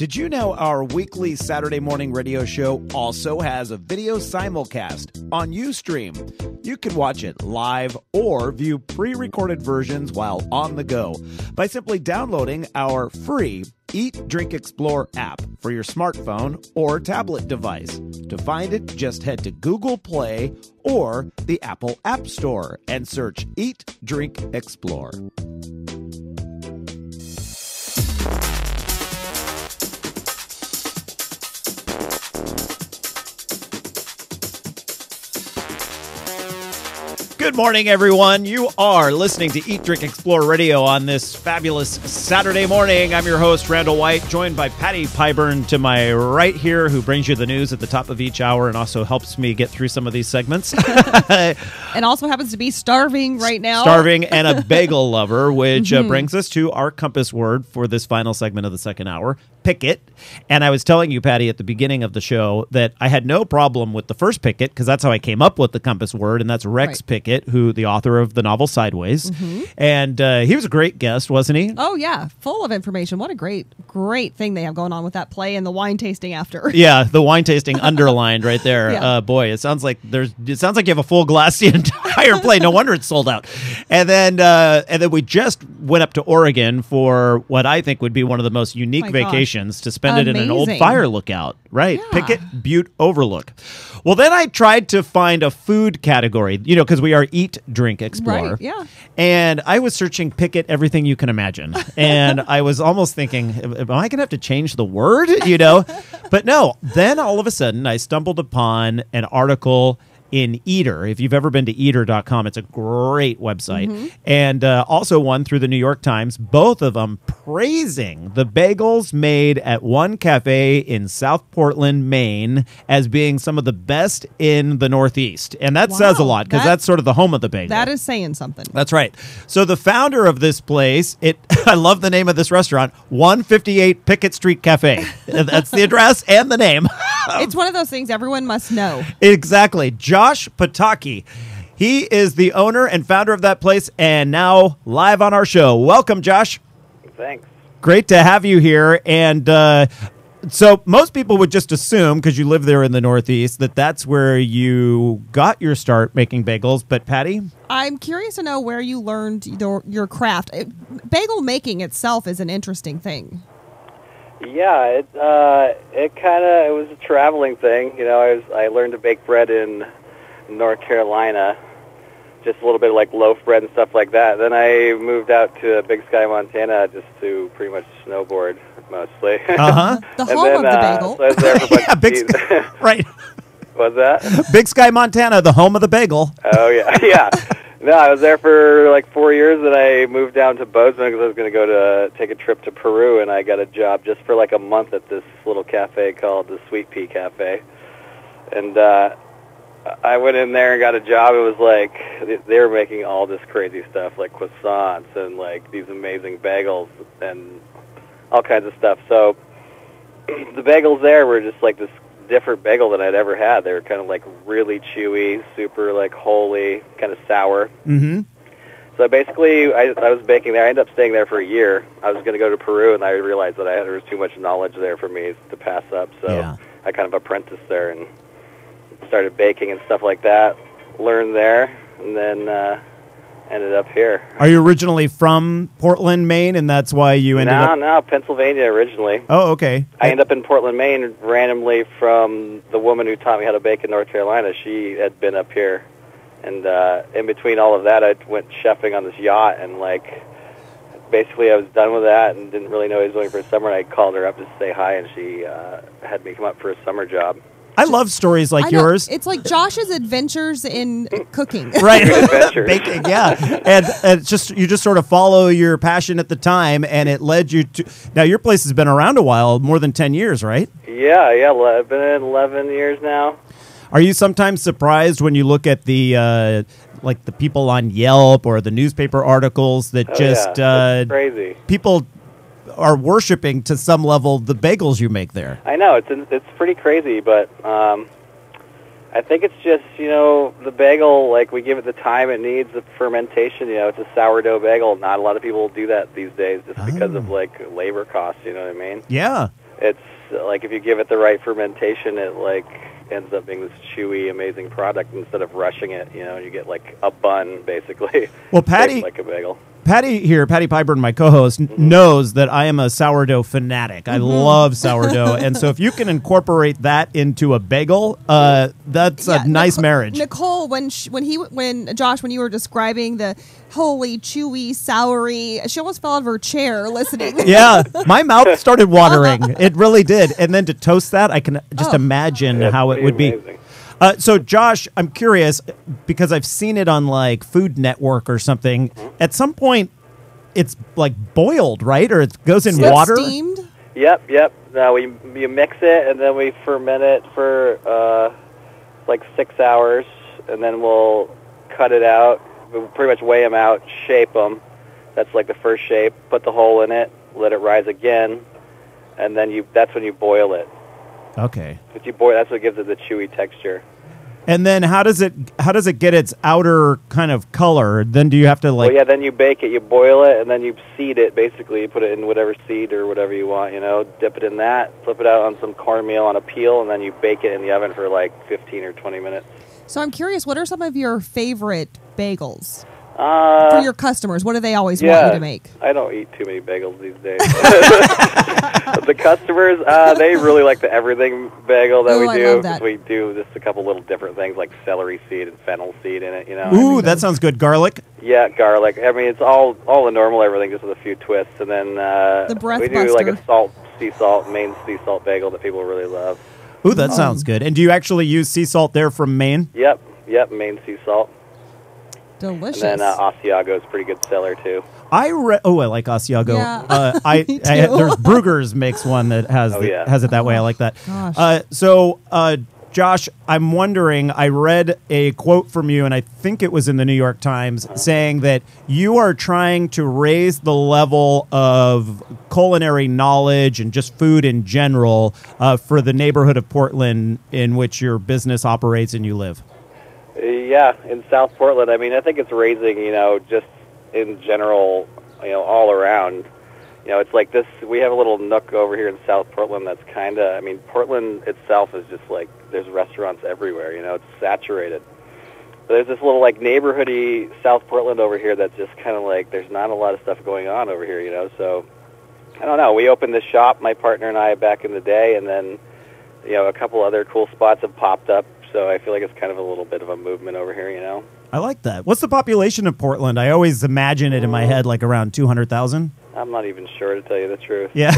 Did you know our weekly Saturday morning radio show also has a video simulcast on Ustream? You can watch it live or view pre recorded versions while on the go by simply downloading our free Eat Drink Explore app for your smartphone or tablet device. To find it, just head to Google Play or the Apple App Store and search Eat Drink Explore. Good morning, everyone. You are listening to Eat, Drink, Explore Radio on this fabulous Saturday morning. I'm your host, Randall White, joined by Patty Pyburn to my right here, who brings you the news at the top of each hour and also helps me get through some of these segments. and also happens to be starving right now. Starving and a bagel lover, which Mm-hmm. uh, brings us to our compass word for this final segment of the second hour picket. And I was telling you, Patty, at the beginning of the show that I had no problem with the first picket because that's how I came up with the compass word, and that's Rex Right. Pickett, who the author of the novel Sideways. And uh, he was a great guest, wasn't he? Oh yeah, full of information. What a great, great thing they have going on with that play and the wine tasting after. Yeah, the wine tasting underlined right there. Yeah. Uh, boy, it sounds like there's. It sounds like you have a full glass entire play. No wonder it's sold out. And then, uh, and then we just went up to Oregon for what I think would be one of the most unique My gosh. vacations to spend it in an old fire lookout. Right, Yeah. Pickett Butte Overlook. Well, then I tried to find a food category, you know, because we are eat, drink, explore. Right, yeah. And I was searching Pickett everything you can imagine. And I was almost thinking, am I going to have to change the word? You know? But no, then all of a sudden I stumbled upon an article in Eater. If you've ever been to eater.com, it's a great website. And uh, also one through the New York Times, both of them praising the bagels made at one cafe in South Portland, Maine, as being some of the best in the Northeast. And that says a lot because that- that's sort of the home of the bagel. That is saying something. That's right. So the founder of this place, it I love the name of this restaurant, 158 Pickett Street Cafe. That's the address and the name. it's one of those things everyone must know. exactly. Josh Potocki. He is the owner and founder of that place and now live on our show. Welcome, Josh. Thanks. Great to have you here. And uh, so most people would just assume, because you live there in the Northeast, that that's where you got your start making bagels. But Patty, I'm curious to know where you learned your, your craft. It- bagel making itself is an interesting thing. Yeah, it uh, it kind of it was a traveling thing. You know, I was I learned to bake bread in North Carolina, just a little bit of like loaf bread and stuff like that. Then I moved out to Big Sky, Montana, just to pretty much snowboard mostly. uh huh. The home then, of the uh, bagel. so I was there for yeah, Big seasons. Sky, right. What's that? Big Sky, Montana, the home of the bagel. Oh yeah, yeah. No, I was there for like four years. Then I moved down to Bozeman because I was going to go to take a trip to Peru, and I got a job just for like a month at this little cafe called the Sweet Pea Cafe. And uh, I went in there and got a job. It was like they- were making all this crazy stuff, like croissants and like these amazing bagels and all kinds of stuff. So the bagels there were just like this different bagel than I'd ever had. They were kind of like really chewy, super like holy, kind of sour. Mm-hmm. So basically, I, I was baking there. I ended up staying there for a year. I was going to go to Peru, and I realized that I had, there was too much knowledge there for me to pass up. So Yeah. I kind of apprenticed there and started baking and stuff like that. Learned there, and then uh, ended up here. Are you originally from Portland, Maine, and that's why you ended no, up? no, no, Pennsylvania originally. Oh, okay. I ended up in Portland, Maine, randomly from the woman who taught me how to bake in North Carolina. She had been up here, and uh, in between all of that, I went chefing on this yacht, and like, basically, I was done with that and didn't really know I was going for a summer. And I called her up to say hi, and she uh, had me come up for a summer job. I love stories like I yours. It's like Josh's adventures in cooking. right baking yeah and, and it's just you just sort of follow your passion at the time and it led you to now your place has been around a while more than 10 years right Yeah, yeah, I've been in 11 years now. are you sometimes surprised when you look at the uh, like the people on yelp or the newspaper articles that Oh, just yeah, uh, crazy. people are worshiping to some level the bagels you make there I know it's it's pretty crazy, but um, I think it's just you know the bagel like we give it the time it needs, the fermentation. You know, it's a sourdough bagel. Not a lot of people do that these days, just because of Oh. like labor costs. You know what I mean? yeah it's like if you give it the right fermentation, it like ends up being this chewy, amazing product instead of rushing it. You know, you get like a bun basically. Well, Patty- like a bagel. Patty here, Patty Pyburn, my co-host, n- knows that I am a sourdough fanatic. I love sourdough, and so if you can incorporate that into a bagel, uh, that's a nice marriage. Nicole, when sh- when he when Josh, when you were describing the holy chewy soury, she almost fell out of her chair listening. yeah, my mouth started watering. It really did. And then to toast that, I can just Oh. imagine That's how it pretty would be. Amazing. Uh, so, Josh, I'm curious because I've seen it on like Food Network or something. At some point, it's like boiled, right? Or it goes in Slip water. steamed. Yep, yep. Now we you mix it and then we ferment it for uh, like six hours, and then we'll cut it out. We'll pretty much weigh them out, shape them. That's like the first shape. Put the hole in it, let it rise again, and then you. That's when you boil it. Okay. If you boil, that's what gives it the chewy texture. And then how does it how does it get its outer kind of color? Then do you have to like well, yeah. Then you bake it, you boil it, and then you seed it. Basically, you put it in whatever seed or whatever you want. You know, dip it in that, flip it out on some cornmeal on a peel, and then you bake it in the oven for like 15 or 20 minutes. So I'm curious, what are some of your favorite bagels Uh, for your customers? What do they always yeah, want you to make? I don't eat too many bagels these days. The customers, uh, they really like the everything bagel that Oh, we I do. love 'cause that. We do just a couple little different things like celery seed and fennel seed in it. You know. Ooh, that sounds good. Garlic. Yeah, garlic. I mean, it's all all the normal everything, just with a few twists, and then uh, The breath we do like a salt, sea salt, Maine sea salt bagel that people really love. Ooh, that sounds good. And do you actually use sea salt there from Maine? Yep, yep, Maine sea salt, Delicious. and then uh, Asiago is a pretty good seller too. I re- oh, I like Asiago. Yeah, uh, I, I there's Bruegger's makes one that has Oh, the- yeah. has it that way. I like that. Gosh. Uh, so, uh, Josh, I'm wondering. I read a quote from you, and I think it was in the New York Times, saying that you are trying to raise the level of culinary knowledge and just food in general uh, for the neighborhood of Portland in which your business operates and you live. Yeah, in South Portland. I mean, I think it's raising, you know, just in general, you know, all around. You know, it's like this. We have a little nook over here in South Portland that's kind of. I mean, Portland itself is just like there's restaurants everywhere. You know, it's saturated. But there's this little like neighborhoody South Portland over here that's just kind of like there's not a lot of stuff going on over here. You know, so I don't know. We opened this shop, my partner and I, back in the day, and then you know a couple other cool spots have popped up. So I feel like it's kind of a little bit of a movement over here. You know. I like that. What's the population of Portland? I always imagine it in my uh, head like around 200,000. I'm not even sure to tell you the truth. Yeah.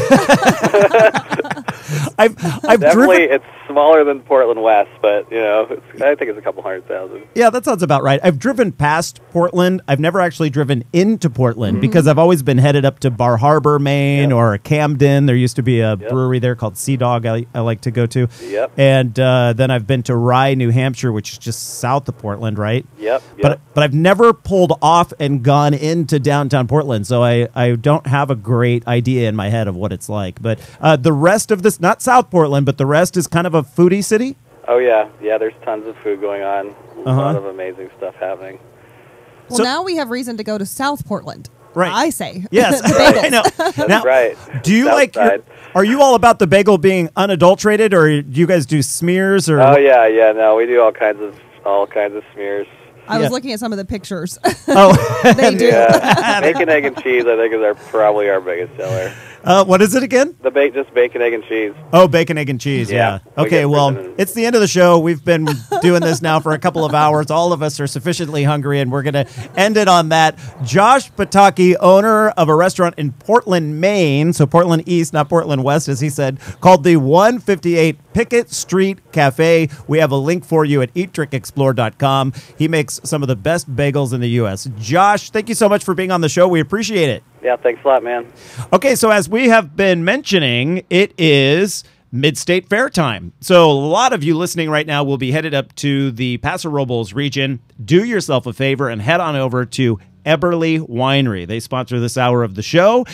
I've I've Definitely, driven. it's smaller than Portland West, but you know, it's, I think it's a couple hundred thousand. Yeah, that sounds about right. I've driven past Portland. I've never actually driven into Portland because I've always been headed up to Bar Harbor, Maine, or Camden. There used to be a brewery there called Sea Dog. I, I like to go to. Yep. And uh, then I've been to Rye, New Hampshire, which is just south of Portland, right? Yep. yep. But but I've never pulled off and gone into downtown Portland, so I, I don't have a great idea in my head of what it's like. But uh, the rest of this, not South Portland, but the rest is kind of a foodie city. oh yeah, yeah. There's tons of food going on. A Uh-huh. lot of amazing stuff happening. well, so- now we have reason to go to South Portland. Right. I say. Yes, The bagels. I know. That's Now, right. Do you South like? Your, are you all about the bagel being unadulterated, or do you guys do smears? Or Oh yeah, yeah. No, we do all kinds of all kinds of smears. I Yeah. was looking at some of the pictures. oh, they do. Yeah, bacon, egg, and cheese. I think is our probably our biggest seller. Uh, what is it again? The ba- just bacon, egg, and cheese. Oh, bacon, egg, and cheese. Yeah. Yeah, Okay. get Well, it's the end of the show. We've been doing this now for a couple of hours. All of us are sufficiently hungry, and we're going to end it on that. Josh Potocki, owner of a restaurant in Portland, Maine, so Portland East, not Portland West, as he said, called the 158 Pickett Street Cafe. We have a link for you at eatdrinkexplore.com. He makes some of the best bagels in the U.S. Josh, thank you so much for being on the show. We appreciate it. Yeah, thanks a lot, man. Okay, so as we have been mentioning, it is Mid State Fair time. So a lot of you listening right now will be headed up to the Paso Robles region. Do yourself a favor and head on over to Eberle Winery. They sponsor this hour of the show.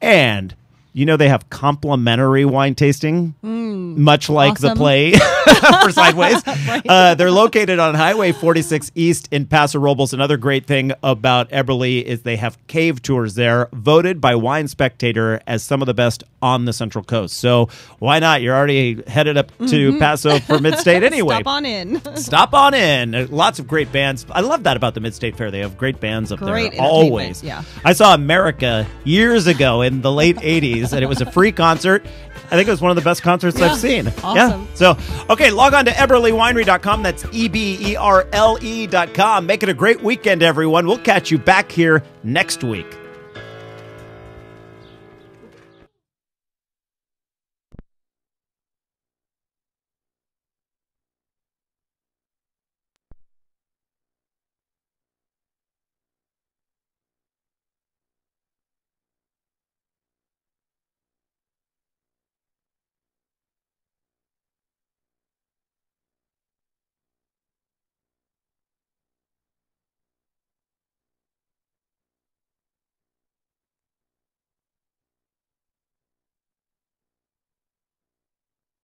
And You know they have complimentary wine tasting, much like the play for Sideways. uh, they're located on Highway 46 East in Paso Robles. Another great thing about Eberle is they have cave tours there, voted by Wine Spectator as some of the best on the Central Coast. So why not? You're already headed up to Paso for Midstate anyway. Stop on in. Stop on in. Lots of great bands. I love that about the Midstate Fair. They have great bands up Great there. Always. yeah. I saw America years ago in the late 80s, and it was a free concert. I think it was one of the best concerts I've seen. Awesome. Yeah. So, okay, log on to eberlewinery.com. That's E B E R L E.com. Make it a great weekend, everyone. We'll catch you back here next week.